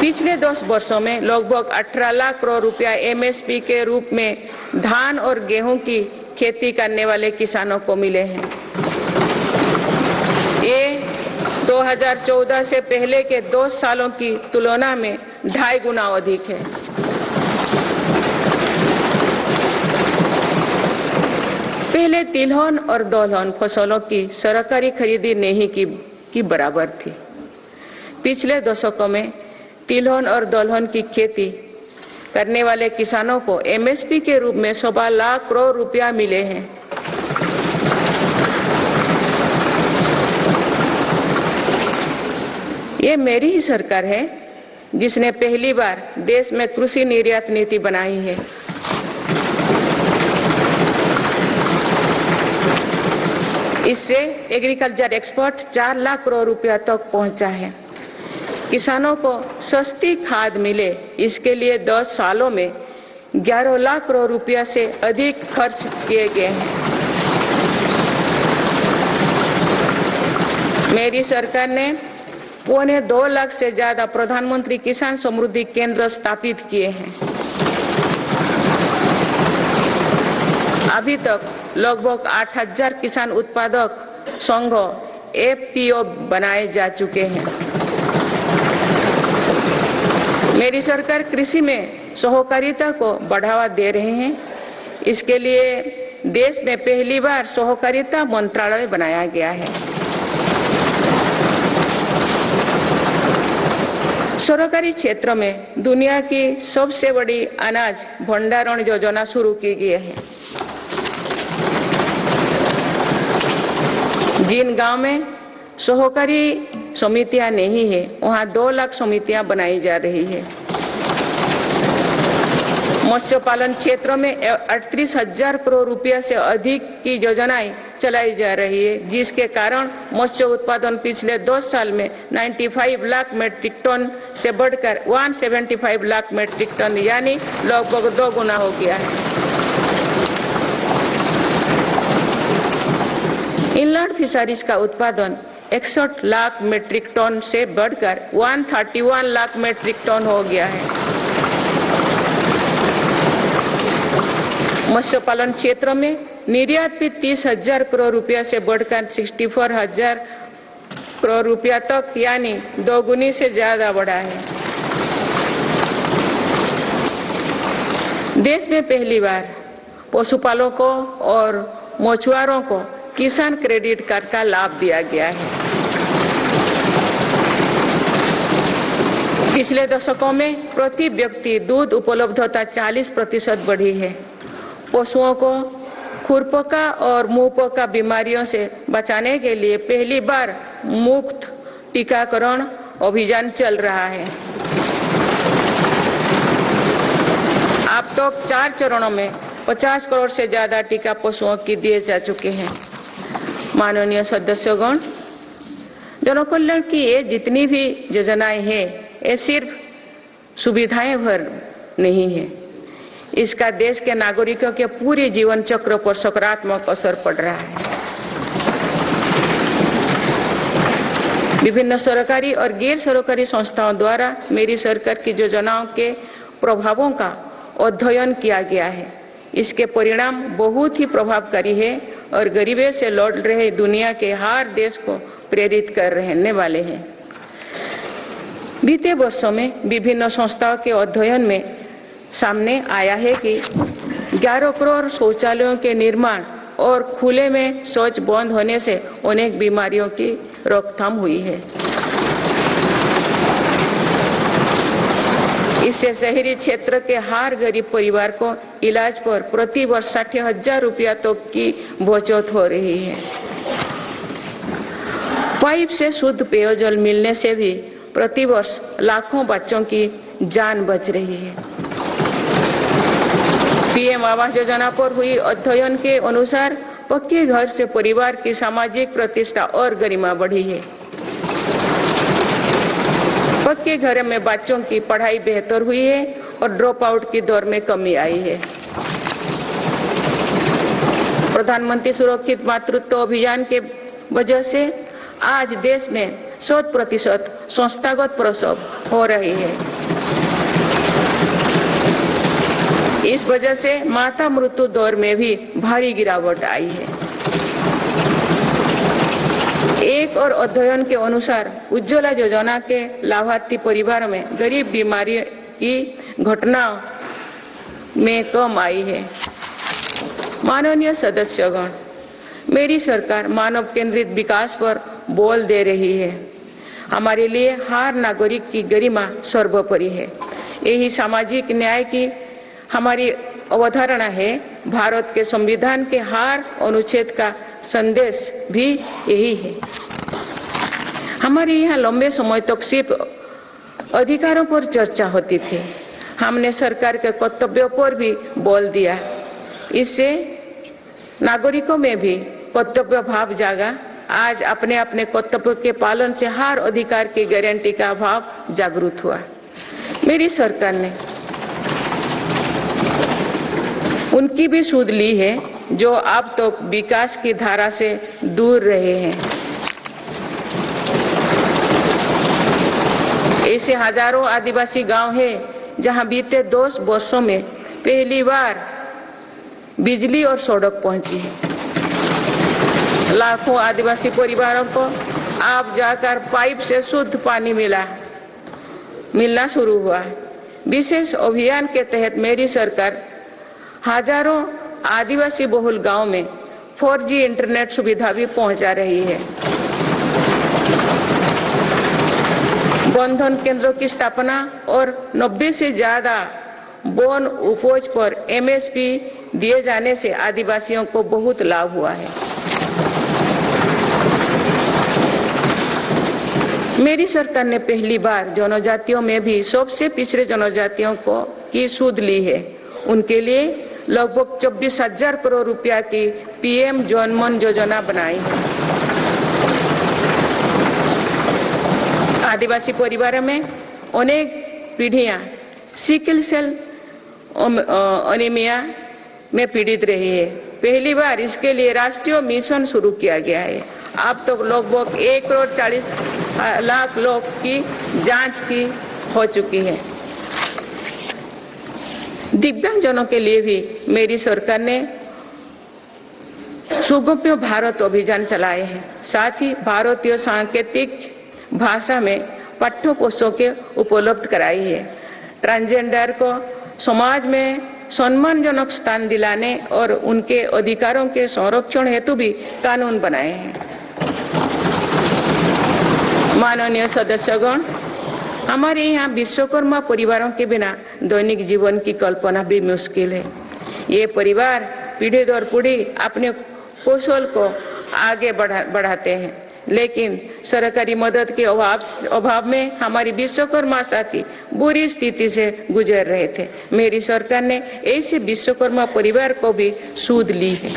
A: पिछले दस वर्षों में लगभग 18 लाख करोड़ रुपया एमएसपी के रूप में धान और गेहूँ की खेती करने वाले किसानों को मिले हैं। ये 2014 से पहले के दो सालों की तुलना में ढाई गुना अधिक है। पहले तिलहन और दलहन फ़सलों की सरकारी खरीदी नहीं की, की बराबर थी। पिछले दशकों में तिलहन और दलहन की खेती करने वाले किसानों को एमएसपी के रूप में सवा लाख करोड़ रुपया मिले हैं। ये मेरी ही सरकार है, जिसने पहली बार देश में कृषि निर्यात नीति बनाई है। इससे एग्रीकल्चर एक्सपोर्ट चार लाख करोड़ रुपया तक तो पहुँचा है। किसानों को सस्ती खाद मिले, इसके लिए 10 सालों में 11 लाख करोड़ रुपया से अधिक खर्च किए गए हैं। मेरी सरकार ने पौने दो लाख से ज़्यादा प्रधानमंत्री किसान समृद्धि केंद्र स्थापित किए हैं। अभी तक लगभग 8000 किसान उत्पादक संघ एफपीओ बनाए जा चुके हैं। मेरी सरकार कृषि में सहकारिता को बढ़ावा दे रहे हैं। इसके लिए देश में पहली बार सहकारिता मंत्रालय बनाया गया है। सरकारी क्षेत्र में दुनिया की सबसे बड़ी अनाज भंडारण योजना शुरू की गई है। जिन गाँव में सहकारी समितियाँ नहीं है, वहाँ दो लाख समितियाँ बनाई जा रही है। मत्स्य पालन क्षेत्र में अड़तीस हज़ार करोड़ रुपया से अधिक की योजनाएँ चलाई जा रही है, जिसके कारण मत्स्य उत्पादन पिछले दो साल में 95 लाख मीट्रिक टन से बढ़कर 175 लाख मीट्रिक टन यानी लगभग दो गुना हो गया है। इनलैंड फिशरीज का उत्पादन इकसठ लाख मेट्रिक टन से बढ़कर 131 लाख मेट्रिक टन हो गया है। मत्स्य पालन क्षेत्र में निर्यात भी तीस हज़ार करोड़ रुपया से बढ़कर सिक्सटी फोर हज़ार करोड़ रुपया तक, यानी दोगुनी से ज़्यादा बढ़ा है। देश में पहली बार पशुपालकों और मछुआरों को किसान क्रेडिट कार्ड का लाभ दिया गया है। पिछले दशकों में प्रति व्यक्ति दूध उपलब्धता 40 प्रतिशत बढ़ी है। पशुओं को खुरपका और मुंहपका बीमारियों से बचाने के लिए पहली बार मुफ़्त टीकाकरण अभियान चल रहा है। अब तक तो चार चरणों में 50 करोड़ से ज़्यादा टीका पशुओं की दिए जा चुके हैं। माननीय सदस्यगण, जनकल्याण की ये जितनी भी योजनाएँ हैं, ये सिर्फ़ सुविधाएँ भर नहीं है। इसका देश के नागरिकों के पूरे जीवन चक्र पर सकारात्मक असर पड़ रहा है। विभिन्न सरकारी और गैर सरकारी संस्थाओं द्वारा मेरी सरकार की योजनाओं के प्रभावों का अध्ययन किया गया है। इसके परिणाम बहुत ही प्रभावकारी है और गरीबी से लौट रहे दुनिया के हर देश को प्रेरित कर रहने वाले हैं। बीते वर्षों में विभिन्न संस्थाओं के अध्ययन में सामने आया है कि 11 करोड़ शौचालयों के निर्माण और खुले में शौच बंद होने से अनेक बीमारियों की रोकथाम हुई है। इससे शहरी क्षेत्र के हर गरीब परिवार को इलाज पर प्रति वर्ष साठ हज़ार रुपया तक तो की बचत हो रही है। पाइप से शुद्ध पेयजल मिलने से भी प्रति वर्ष लाखों बच्चों की जान बच रही है। आवास योजना पर हुई अध्ययन के अनुसार पक्के घर से परिवार की सामाजिक प्रतिष्ठा और गरिमा बढ़ी है। पक्के घर में बच्चों की पढ़ाई बेहतर हुई है और ड्रॉप आउट की दौर में कमी आई है। प्रधानमंत्री सुरक्षित मातृत्व अभियान के वजह से आज देश में शत प्रतिशत संस्थागत प्रसव हो रही है। इस वजह से माता मृत्यु दौर में भी भारी गिरावट आई है। एक और अध्ययन के अनुसार उज्ज्वला योजना के लाभार्थी परिवार में गरीब बीमारी की घटना में कम आई है। माननीय सदस्यगण, मेरी सरकार मानव केंद्रित विकास पर बोल दे रही है। हमारे लिए हर नागरिक की गरिमा सर्वोपरि है। यही सामाजिक न्याय की हमारी अवधारणा है, भारत के संविधान के हार अनुच्छेद का संदेश भी यही है। हमारे यहाँ लंबे समय तक सिर्फ़ अधिकारों पर चर्चा होती थी। हमने सरकार के कर्तव्यों पर भी बोल दिया। इससे नागरिकों में भी कर्तव्य भाव जागा। आज अपने अपने कर्तव्य के पालन से हर अधिकार की गारंटी का भाव जागरूक हुआ। मेरी सरकार ने उनकी भी सूद ली है, जो अब तो विकास की धारा से दूर रहे हैं। ऐसे हज़ारों आदिवासी गाँव हैं, जहाँ बीते दो वर्षों में पहली बार बिजली और सड़क पहुँची है। लाखों आदिवासी परिवारों को आप जाकर पाइप से शुद्ध पानी मिला, मिलना शुरू हुआ विशेष अभियान के तहत मेरी सरकार हज़ारों आदिवासी बहुल गाँव में 4G इंटरनेट सुविधा भी पहुँचा रही है। बंधन केंद्रों की स्थापना और 90 से ज़्यादा वन उपज पर एमएसपी दिए जाने से आदिवासियों को बहुत लाभ हुआ है। मेरी सरकार ने पहली बार जनजातियों में भी सबसे पिछड़े जनजातियों को की सूद ली है। उनके लिए लगभग चौबीस हज़ार करोड़ रुपया की पीएम जनमन योजना बनाई। है आदिवासी परिवार में अनेक पीढ़ियाँ सिकल सेल अनिमिया में पीड़ित रही है। पहली बार इसके लिए राष्ट्रीय मिशन शुरू किया गया है। अब तक तो लगभग एक करोड़ चालीस लाख लोग की जाँच की हो चुकी है। दिव्यांगजनों के लिए भी मेरी सरकार ने सुगम्य भारत अभियान चलाए हैं। साथ ही भारतीय सांकेतिक भाषा में पाठ्य पुस्तकें उपलब्ध कराई है। ट्रांसजेंडर को समाज में सम्मानजनक स्थान दिलाने और उनके अधिकारों के संरक्षण हेतु भी कानून बनाए हैं। माननीय सदस्यगण हमारे यहाँ विश्वकर्मा परिवारों के बिना दैनिक जीवन की कल्पना भी मुश्किल है। ये परिवार पीढ़ी दर पीढ़ी अपने कौशल को आगे बढ़ा, बढ़ाते हैं। लेकिन सरकारी मदद के अभाव अभाव में हमारी विश्वकर्मा साथी बुरी स्थिति से गुजर रहे थे। मेरी सरकार ने ऐसे विश्वकर्मा परिवार को भी सूद ली है।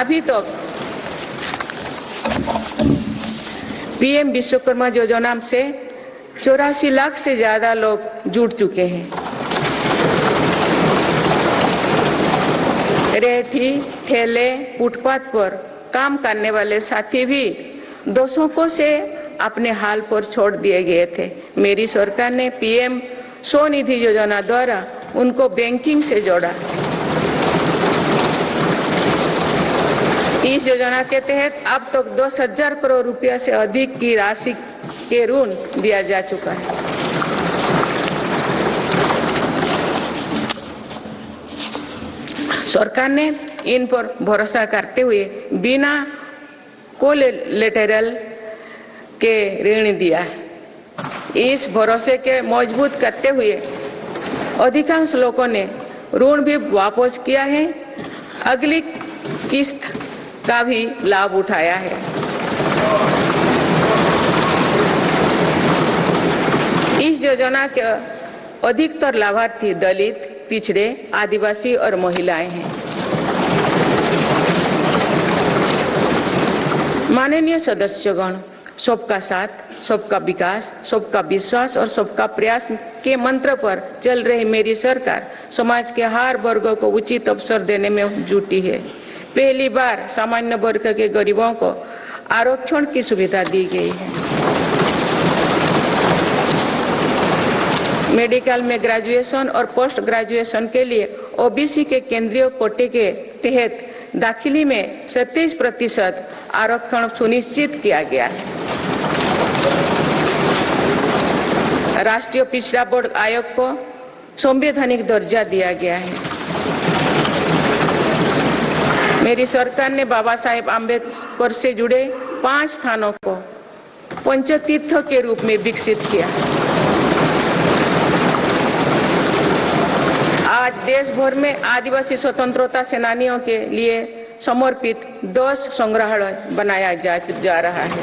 A: अभी तक तो पीएम विश्वकर्मा योजना से चौरासी लाख से ज़्यादा लोग जुड़ चुके हैं। रेठी, ठेले, फुटपाथ पर काम करने वाले साथी भी दशकों से अपने हाल पर छोड़ दिए गए थे। मेरी सरकार ने पीएम स्वनिधि योजना द्वारा उनको बैंकिंग से जोड़ा। इस योजना के तहत अब तक तो दस हज़ार करोड़ रुपया से अधिक की राशि के ऋण दिया जा चुका है। सरकार ने इन पर भरोसा करते हुए बिना कोलेटरल के ऋण दिया इस भरोसे के मज़बूत करते हुए अधिकांश लोगों ने ऋण भी वापस किया है। अगली किस्त का भी लाभ उठाया है। इस योजना के अधिकतर लाभार्थी दलित, पिछड़े, आदिवासी और महिलाएँ हैं। माननीय सदस्यगण, सबका साथ, सबका विकास, सबका विश्वास और सबका प्रयास के मंत्र पर चल रही मेरी सरकार समाज के हर वर्ग को उचित अवसर देने में जुटी है। पहली बार सामान्य वर्ग के गरीबों को आरक्षण की सुविधा दी गई है। मेडिकल में ग्रेजुएशन और पोस्ट ग्रेजुएशन के लिए ओबीसी के केंद्रीय कोटे के तहत दाखिली में 27 प्रतिशत आरक्षण सुनिश्चित किया गया है। राष्ट्रीय पिछड़ा बोर्ड आयोग को संवैधानिक दर्जा दिया गया है। मेरी सरकार ने बाबा साहेब आम्बेडकर से जुड़े पाँच स्थानों को पंचतीर्थ के रूप में विकसित किया। आज देश भर में आदिवासी स्वतंत्रता सेनानियों के लिए समर्पित 10 संग्रहालय बनाया जा, जा रहा है।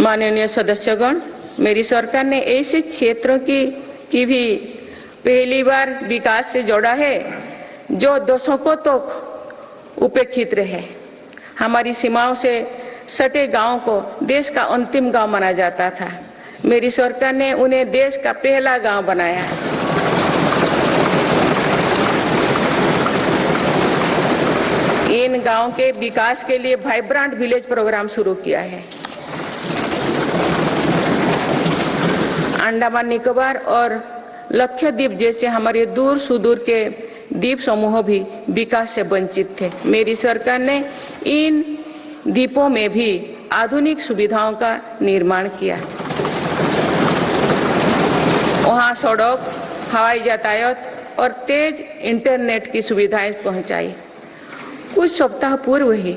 A: माननीय सदस्यगण मेरी सरकार ने ऐसे क्षेत्रों की की भी पहली बार विकास से जोड़ा है, जो दशकों तक तो उपेक्षित रहे। हमारी सीमाओं से सटे गाँव को देश का अंतिम गाँव माना जाता था। मेरी सरकार ने उन्हें देश का पहला गाँव बनाया। इन गाँव के विकास के लिए वाइब्रांट विलेज प्रोग्राम शुरू किया है। अंडमान निकोबार और लक्षद्वीप जैसे हमारे दूर सुदूर के द्वीप समूह भी विकास से वंचित थे। मेरी सरकार ने इन द्वीपों में भी आधुनिक सुविधाओं का निर्माण किया। वहाँ सड़क, हवाई यातायात और तेज इंटरनेट की सुविधाएँ पहुंचाई। कुछ सप्ताह पूर्व ही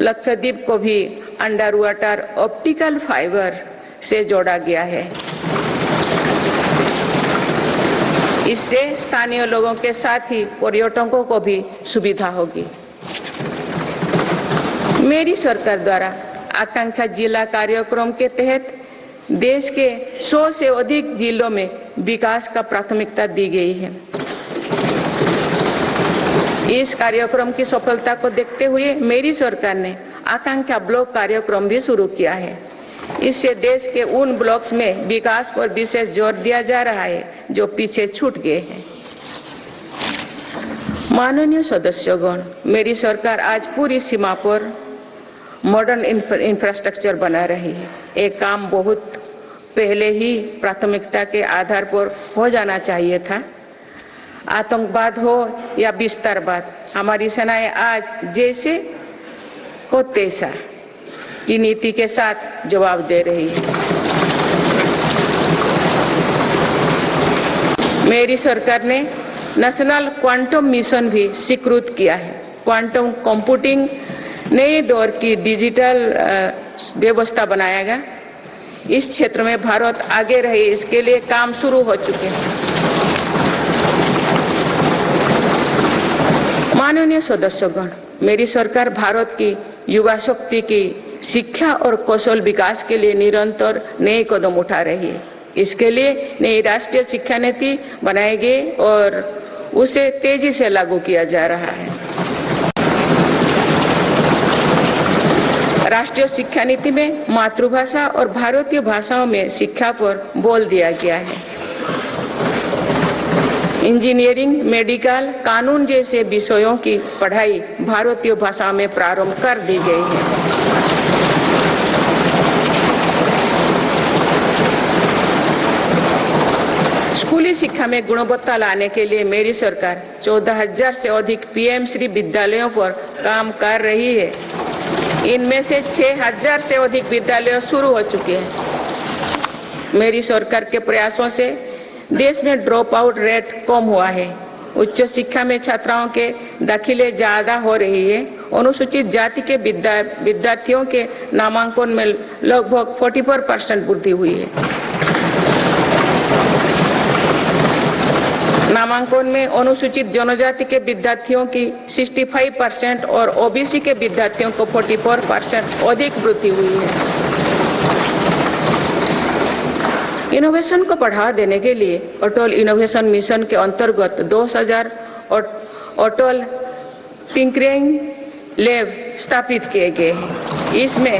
A: लक्षद्वीप को भी अंडर वाटर ऑप्टिकल फाइबर से जोड़ा गया है। इससे स्थानीय लोगों के साथ ही पर्यटकों को भी सुविधा होगी। मेरी सरकार द्वारा आकांक्षा जिला कार्यक्रम के तहत देश के 100 से अधिक जिलों में विकास का प्राथमिकता दी गई है। इस कार्यक्रम की सफलता को देखते हुए मेरी सरकार ने आकांक्षा ब्लॉक कार्यक्रम भी शुरू किया है। इससे देश के उन ब्लॉक्स में विकास पर विशेष ज़ोर दिया जा रहा है, जो पीछे छूट गए हैं। माननीय सदस्यगण, मेरी सरकार आज पूरी सीमा पर मॉडर्न इंफ्रास्ट्रक्चर बना रही है। एक काम बहुत पहले ही प्राथमिकता के आधार पर हो जाना चाहिए था। आतंकवाद हो या विस्तारवाद, हमारी सेनाएँ आज जैसे को तैसा। की नीति के साथ जवाब दे रही है। मेरी सरकार ने नेशनल क्वांटम मिशन भी स्वीकृत किया है। क्वांटम कंप्यूटिंग नए दौर की डिजिटल व्यवस्था बनाएगा इस क्षेत्र में भारत आगे रहे, इसके लिए काम शुरू हो चुके हैं। माननीय सदस्यगण, मेरी सरकार भारत की युवा शक्ति की शिक्षा और कौशल विकास के लिए निरंतर नए कदम उठा रही है। इसके लिए नई राष्ट्रीय शिक्षा नीति बनाई गई और उसे तेज़ी से लागू किया जा रहा है। राष्ट्रीय शिक्षा नीति में मातृभाषा और भारतीय भाषाओं में शिक्षा पर बोल दिया गया है। इंजीनियरिंग, मेडिकल, कानून जैसे विषयों की पढ़ाई भारतीय भाषा में प्रारंभ कर दी गई है। स्कूली शिक्षा में गुणवत्ता लाने के लिए मेरी सरकार चौदह हज़ार से अधिक पीएम श्री विद्यालयों पर काम कर रही है। इनमें से छह हज़ार से अधिक विद्यालय शुरू हो चुके हैं। मेरी सरकार के प्रयासों से देश में ड्रॉप आउट रेट कम हुआ है। उच्च शिक्षा में छात्राओं के दाखिले ज़्यादा हो रही है। अनुसूचित जाति के विद्यार्थियों के नामांकन में लगभग 44 परसेंट वृद्धि हुई है। नामांकन में अनुसूचित जनजाति के विद्यार्थियों की 65 परसेंट और ओबीसी के विद्यार्थियों को 44 परसेंट अधिक वृद्धि हुई है। इनोवेशन को बढ़ावा देने के लिए अटल इनोवेशन मिशन के अंतर्गत 2000 अटल टिंकरिंग लैब स्थापित किए गए हैं। इसमें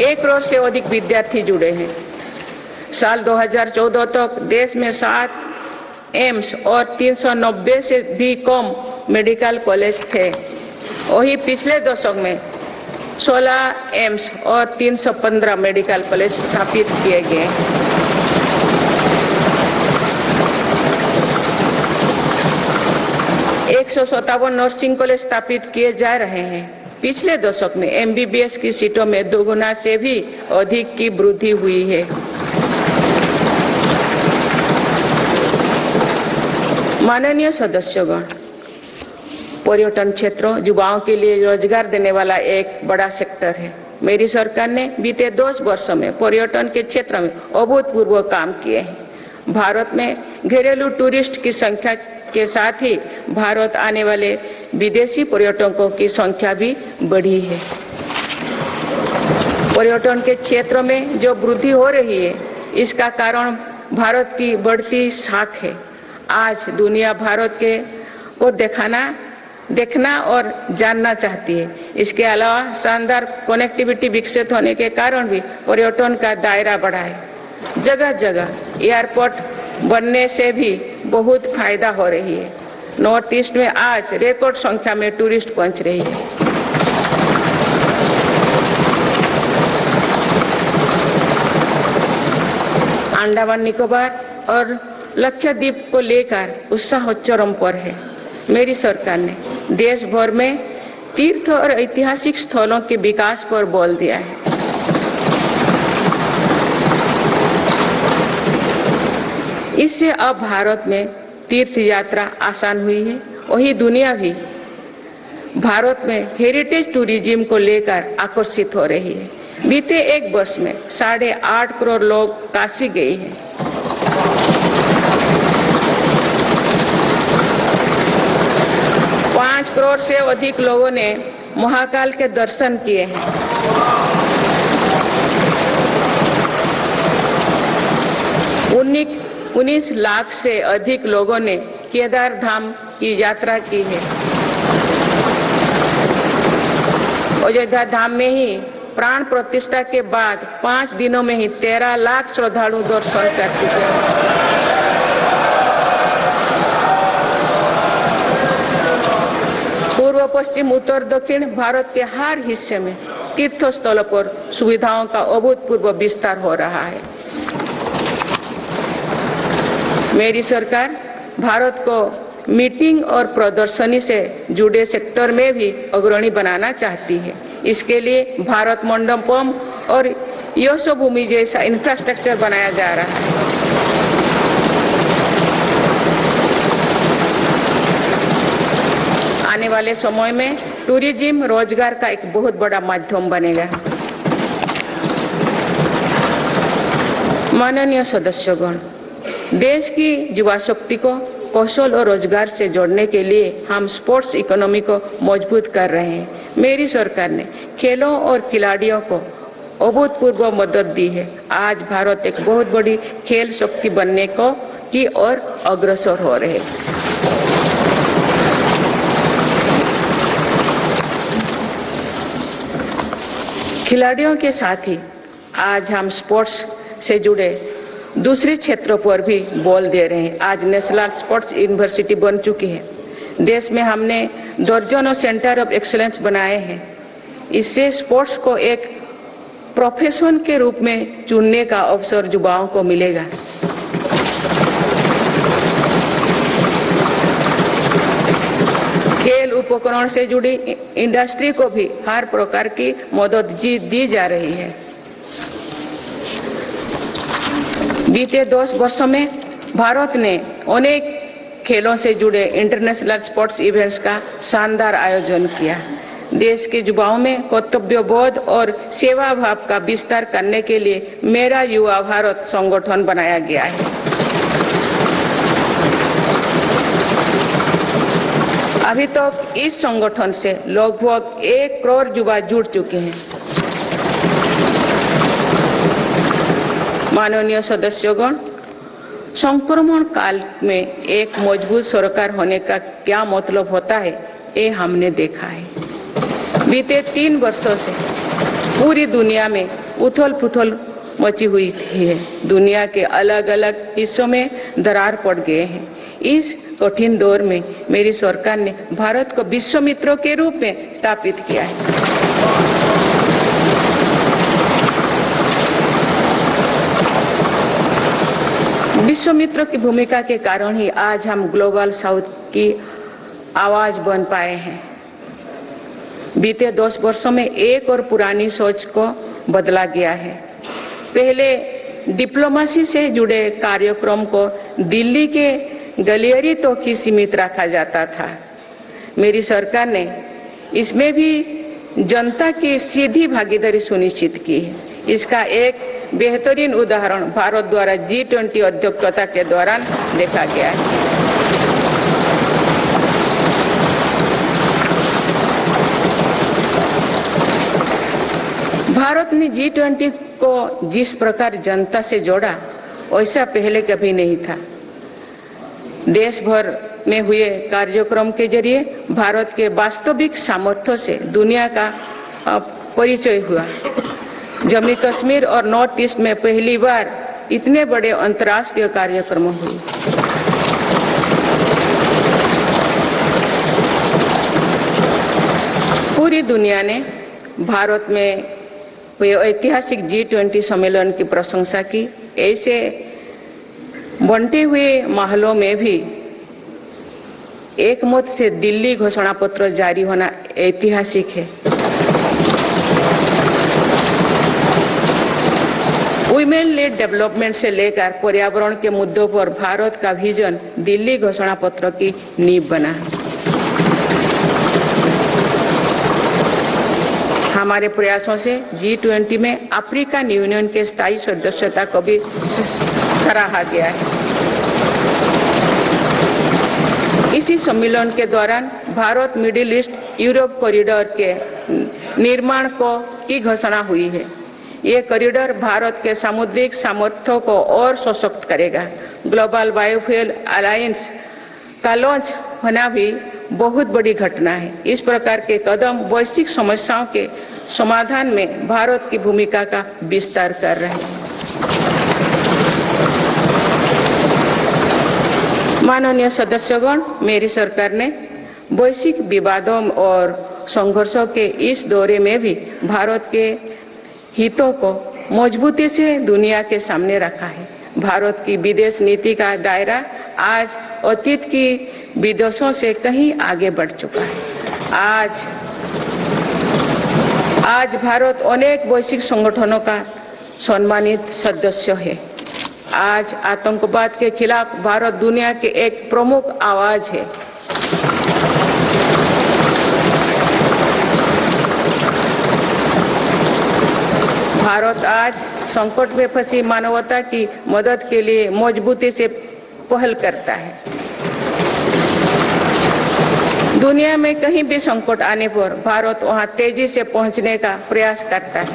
A: एक करोड़ से अधिक विद्यार्थी जुड़े हैं। साल 2014 तक देश में सात एम्स और 390 से भी कम मेडिकल कॉलेज थे। वही पिछले दशक में 16 एम्स और 315 मेडिकल कॉलेज स्थापित किए गए। एक सौ सत्तावन नर्सिंग कॉलेज स्थापित किए जा रहे हैं। पिछले दशक में एमबीबीएस की सीटों में दोगुना से भी अधिक की वृद्धि हुई है। माननीय सदस्यगण, पर्यटन क्षेत्र, युवाओं के लिए रोज़गार देने वाला एक बड़ा सेक्टर है। मेरी सरकार ने बीते दस वर्षों में पर्यटन के क्षेत्र में अभूतपूर्व काम किए हैं। भारत में घरेलू टूरिस्ट की संख्या के साथ ही भारत आने वाले विदेशी पर्यटकों की संख्या भी बढ़ी है। पर्यटन के क्षेत्र में जो वृद्धि हो रही है, इसका कारण भारत की बढ़ती साख है। आज दुनिया भारत के को दिखाना, देखना और जानना चाहती है। इसके अलावा शानदार कनेक्टिविटी विकसित होने के कारण भी पर्यटन का दायरा बढ़ा है। जगह जगह एयरपोर्ट बनने से भी बहुत फ़ायदा हो रही है। नॉर्थ ईस्ट में आज रिकॉर्ड संख्या में टूरिस्ट पहुँच रही है। अंडमान, निकोबार और लक्षद्वीप को लेकर उत्साह चरम पर है। मेरी सरकार ने देश भर में तीर्थ और ऐतिहासिक स्थलों के विकास पर बल दिया है। इससे अब भारत में तीर्थ यात्रा आसान हुई है। वही दुनिया भी भारत में हेरिटेज टूरिज़्म को लेकर आकर्षित हो रही है। बीते एक वर्ष में साढ़े आठ करोड़ लोग काशी गए हैं। पाँच करोड़ से अधिक लोगों ने महाकाल के दर्शन किए हैं। उन्नीस लाख से अधिक लोगों ने केदार धाम की यात्रा की है। अयोध्या धाम में ही प्राण प्रतिष्ठा के बाद पाँच दिनों में ही तेरह लाख श्रद्धालु दर्शन कर चुके हैं। पश्चिम, उत्तर, दक्षिण भारत के हर हिस्से में तीर्थ स्थलों पर सुविधाओं का अभूतपूर्व विस्तार हो रहा है। मेरी सरकार भारत को मीटिंग और प्रदर्शनी से जुड़े सेक्टर में भी अग्रणी बनाना चाहती है। इसके लिए भारत मंडपम और यशोभूमि जैसा इंफ्रास्ट्रक्चर बनाया जा रहा है। आने वाले समय में टूरिज़्म रोज़गार का एक बहुत बड़ा माध्यम बनेगा। माननीय सदस्यगण, देश की युवा शक्ति को कौशल और रोज़गार से जोड़ने के लिए हम स्पोर्ट्स इकोनॉमी को मज़बूत कर रहे हैं। मेरी सरकार ने खेलों और खिलाड़ियों को अभूतपूर्व मदद दी है। आज भारत एक बहुत बड़ी खेल शक्ति बनने को की ओर अग्रसर हो रहे। खिलाड़ियों के साथ ही आज हम स्पोर्ट्स से जुड़े दूसरे क्षेत्रों पर भी बोल दे रहे हैं। आज नेशनल स्पोर्ट्स यूनिवर्सिटी बन चुकी है। देश में हमने दर्जनों सेंटर ऑफ़ एक्सीलेंस बनाए हैं। इससे स्पोर्ट्स को एक प्रोफेशन के रूप में चुनने का अवसर युवाओं को मिलेगा खेल उपकरण से जुड़ी इंडस्ट्री को भी हर प्रकार की मदद दी जा रही है। बीते दस वर्षों में भारत ने अनेक खेलों से जुड़े इंटरनेशनल स्पोर्ट्स इवेंट्स का शानदार आयोजन किया। देश के युवाओं में कर्तव्य बोध और सेवा भाव का विस्तार करने के लिए मेरा युवा भारत संगठन बनाया गया है। अभी तक तो इस संगठन से लगभग एक करोड़ युवा जुड़ चुके हैं। माननीय सदस्यगण, संक्रमण काल में एक मज़बूत सरकार होने का क्या मतलब होता है, ये हमने देखा है। बीते तीन वर्षों से पूरी दुनिया में उथल पुथल मची हुई थी। है दुनिया के अलग अलग हिस्सों में दरार पड़ गए हैं। इस कठिन दौर में मेरी सरकार ने भारत को विश्व मित्रों के रूप में स्थापित किया है। विश्व मित्र की भूमिका के कारण ही आज हम ग्लोबल साउथ की आवाज़ बन पाए हैं। बीते दस वर्षों में एक और पुरानी सोच को बदला गया है। पहले डिप्लोमेसी से जुड़े कार्यक्रम को दिल्ली के गलियरी तो की सीमित रखा जाता था। मेरी सरकार ने इसमें भी जनता की सीधी भागीदारी सुनिश्चित की। है इसका एक बेहतरीन उदाहरण भारत द्वारा जी ट्वेंटी अध्यक्षता के दौरान देखा गया है। भारत ने जी ट्वेंटी को जिस प्रकार जनता से जोड़ा, वैसा पहले कभी नहीं था। देश भर में हुए कार्यक्रम के ज़रिए भारत के वास्तविक सामर्थ्य से दुनिया का परिचय हुआ। जम्मू कश्मीर और नॉर्थ ईस्ट में पहली बार इतने बड़े अंतर्राष्ट्रीय कार्यक्रम हुए। पूरी दुनिया ने भारत में ऐतिहासिक जी ट्वेंटी सम्मेलन की प्रशंसा की। ऐसे बंटे हुए महलों में भी एक मत से दिल्ली घोषणा पत्र जारी होना ऐतिहासिक है। वुमेन लेड डेवलपमेंट से लेकर पर्यावरण के मुद्दों पर भारत का विजन दिल्ली घोषणा पत्र की नींव बना। हमारे प्रयासों से जी ट्वेंटी में अफ्रीकन यूनियन के स्थायी सदस्यता को भी सराहा गया है। इसी सम्मेलन के दौरान Bharat, middle east, Europe corridor के निर्माण को की घोषणा हुई है। ये कॉरिडोर भारत के सामुद्रिक सामर्थ्यों को और सशक्त करेगा। ग्लोबल बायोफ्यूल अलायंस का लॉन्च होना भी बहुत बड़ी घटना है। इस प्रकार के कदम वैश्विक समस्याओं के समाधान में भारत की भूमिका का विस्तार कर रहे हैं। माननीय सदस्यगण, मेरी सरकार ने वैश्विक विवादों और संघर्षों के इस दौरे में भी भारत के हितों को मजबूती से दुनिया के सामने रखा है। भारत की विदेश नीति का दायरा आज अतीत की विदेशों से कहीं आगे बढ़ चुका है। आज आज भारत अनेक वैश्विक संगठनों का सम्मानित सदस्य है। आज आतंकवाद के खिलाफ भारत दुनिया के एक प्रमुख आवाज़ है। भारत आज संकट में फंसी मानवता की मदद के लिए मजबूती से पहल करता है। दुनिया में कहीं भी संकट आने पर भारत वहाँ तेज़ी से पहुँचने का प्रयास करता है।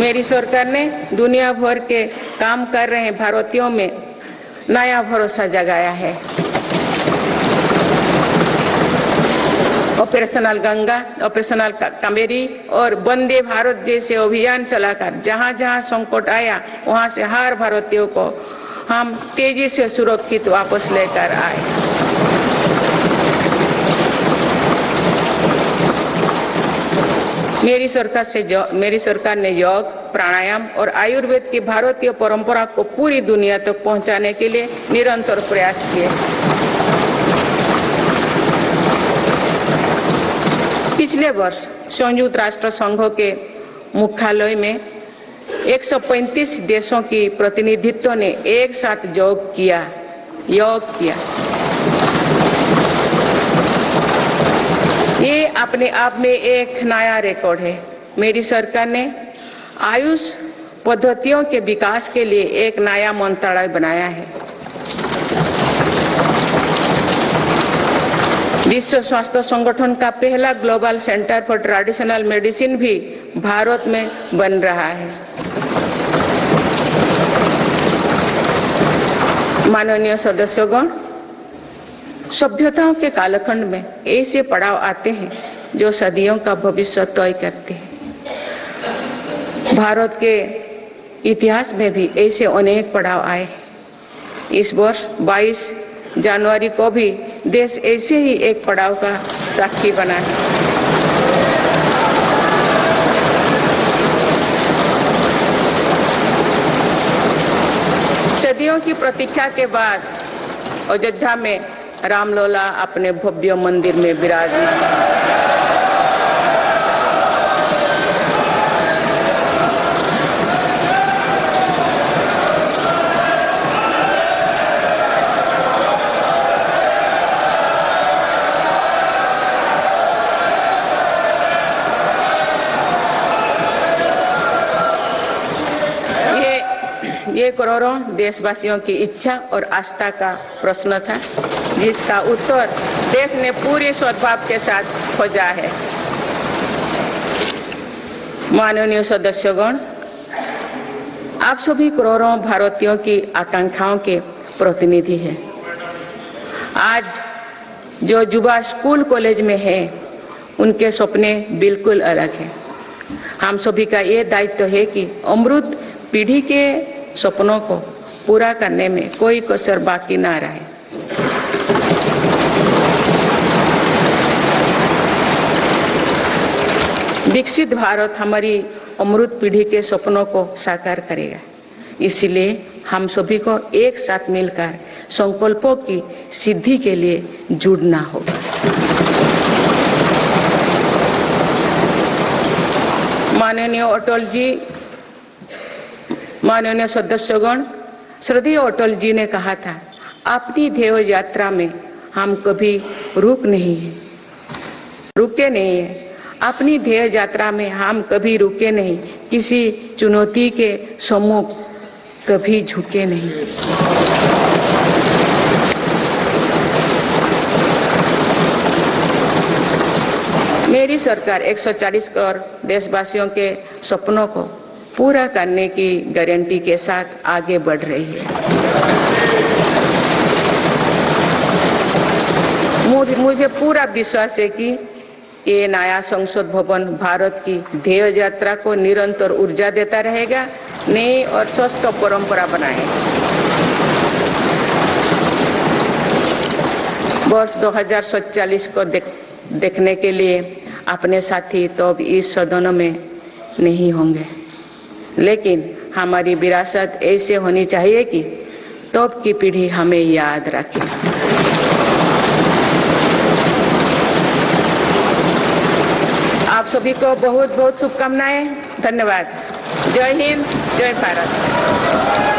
A: मेरी सरकार ने दुनिया भर के काम कर रहे भारतीयों में नया भरोसा जगाया है। ऑपरेशनल गंगा, ऑपरेशनल कामेरी और वंदे भारत जैसे अभियान चलाकर जहाँ जहाँ संकट आया, वहाँ से हर भारतीयों को हम तेज़ी से सुरक्षित वापस लेकर आए। मेरी सरकार से मेरी सरकार ने योग, प्राणायाम और आयुर्वेद की भारतीय परंपरा को पूरी दुनिया तक तो पहुँचाने के लिए निरंतर प्रयास किए। पिछले वर्ष संयुक्त राष्ट्र संघ के मुख्यालय में 135 देशों की प्रतिनिधित्व ने एक साथ योग किया योग किया। ये अपने आप में एक नया रिकॉर्ड है। मेरी सरकार ने आयुष पद्धतियों के विकास के लिए एक नया मंत्रालय बनाया है। विश्व स्वास्थ्य संगठन का पहला global centre for traditional medicine भी भारत में बन रहा है। माननीय सदस्यगण, सभ्यताओं के कालखंड में ऐसे पड़ाव आते हैं जो सदियों का भविष्य तय करते हैं। भारत के इतिहास में भी ऐसे अनेक पड़ाव आए इस वर्ष 22 जनवरी को भी देश ऐसे ही एक पड़ाव का साक्षी बना है। सदियों की प्रतीक्षा के बाद अयोध्या में रामलोला अपने भव्य मंदिर में विराजमान। ये करोड़ों देशवासियों की इच्छा और आस्था का प्रश्न था, जिसका उत्तर देश ने पूरे सद्भाव के साथ खोजा है। माननीय सदस्यगण, आप सभी करोड़ों भारतीयों की आकांक्षाओं के प्रतिनिधि हैं। आज जो युवा स्कूल कॉलेज में है, उनके सपने बिल्कुल अलग हैं। हम सभी का ये दायित्व तो है कि अमृत पीढ़ी के सपनों को पूरा करने में कोई कसर बाकी ना रहे। विकसित भारत हमारी अमृत पीढ़ी के सपनों को साकार करेगा। इसलिए हम सभी को एक साथ मिलकर संकल्पों की सिद्धि के लिए जुड़ना होगा। माननीय अटल जी माननीय सदस्यगण, श्रद्धेय अटल जी ने कहा था, अपनी देव यात्रा में हम कभी रुक नहीं है। रुके नहीं है। अपनी ध्येय यात्रा में हम कभी रुके नहीं। किसी चुनौती के सम्मुख कभी झुके नहीं। मेरी सरकार 140 करोड़ देशवासियों के सपनों को पूरा करने की गारंटी के साथ आगे बढ़ रही है। मुझे- पूरा विश्वास है कि ये नया संसद भवन भारत की ध्येय यात्रा को निरंतर ऊर्जा देता रहेगा नई और स्वस्थ परंपरा बनाएगा। वर्ष 2047 को देख, देखने के लिए अपने साथी तो अब इस सदनों में नहीं होंगे। लेकिन हमारी विरासत ऐसे होनी चाहिए कि तब की पीढ़ी हमें याद रखे। आप सभी को बहुत बहुत शुभकामनाएँ। धन्यवाद। जय हिंद, जय भारत।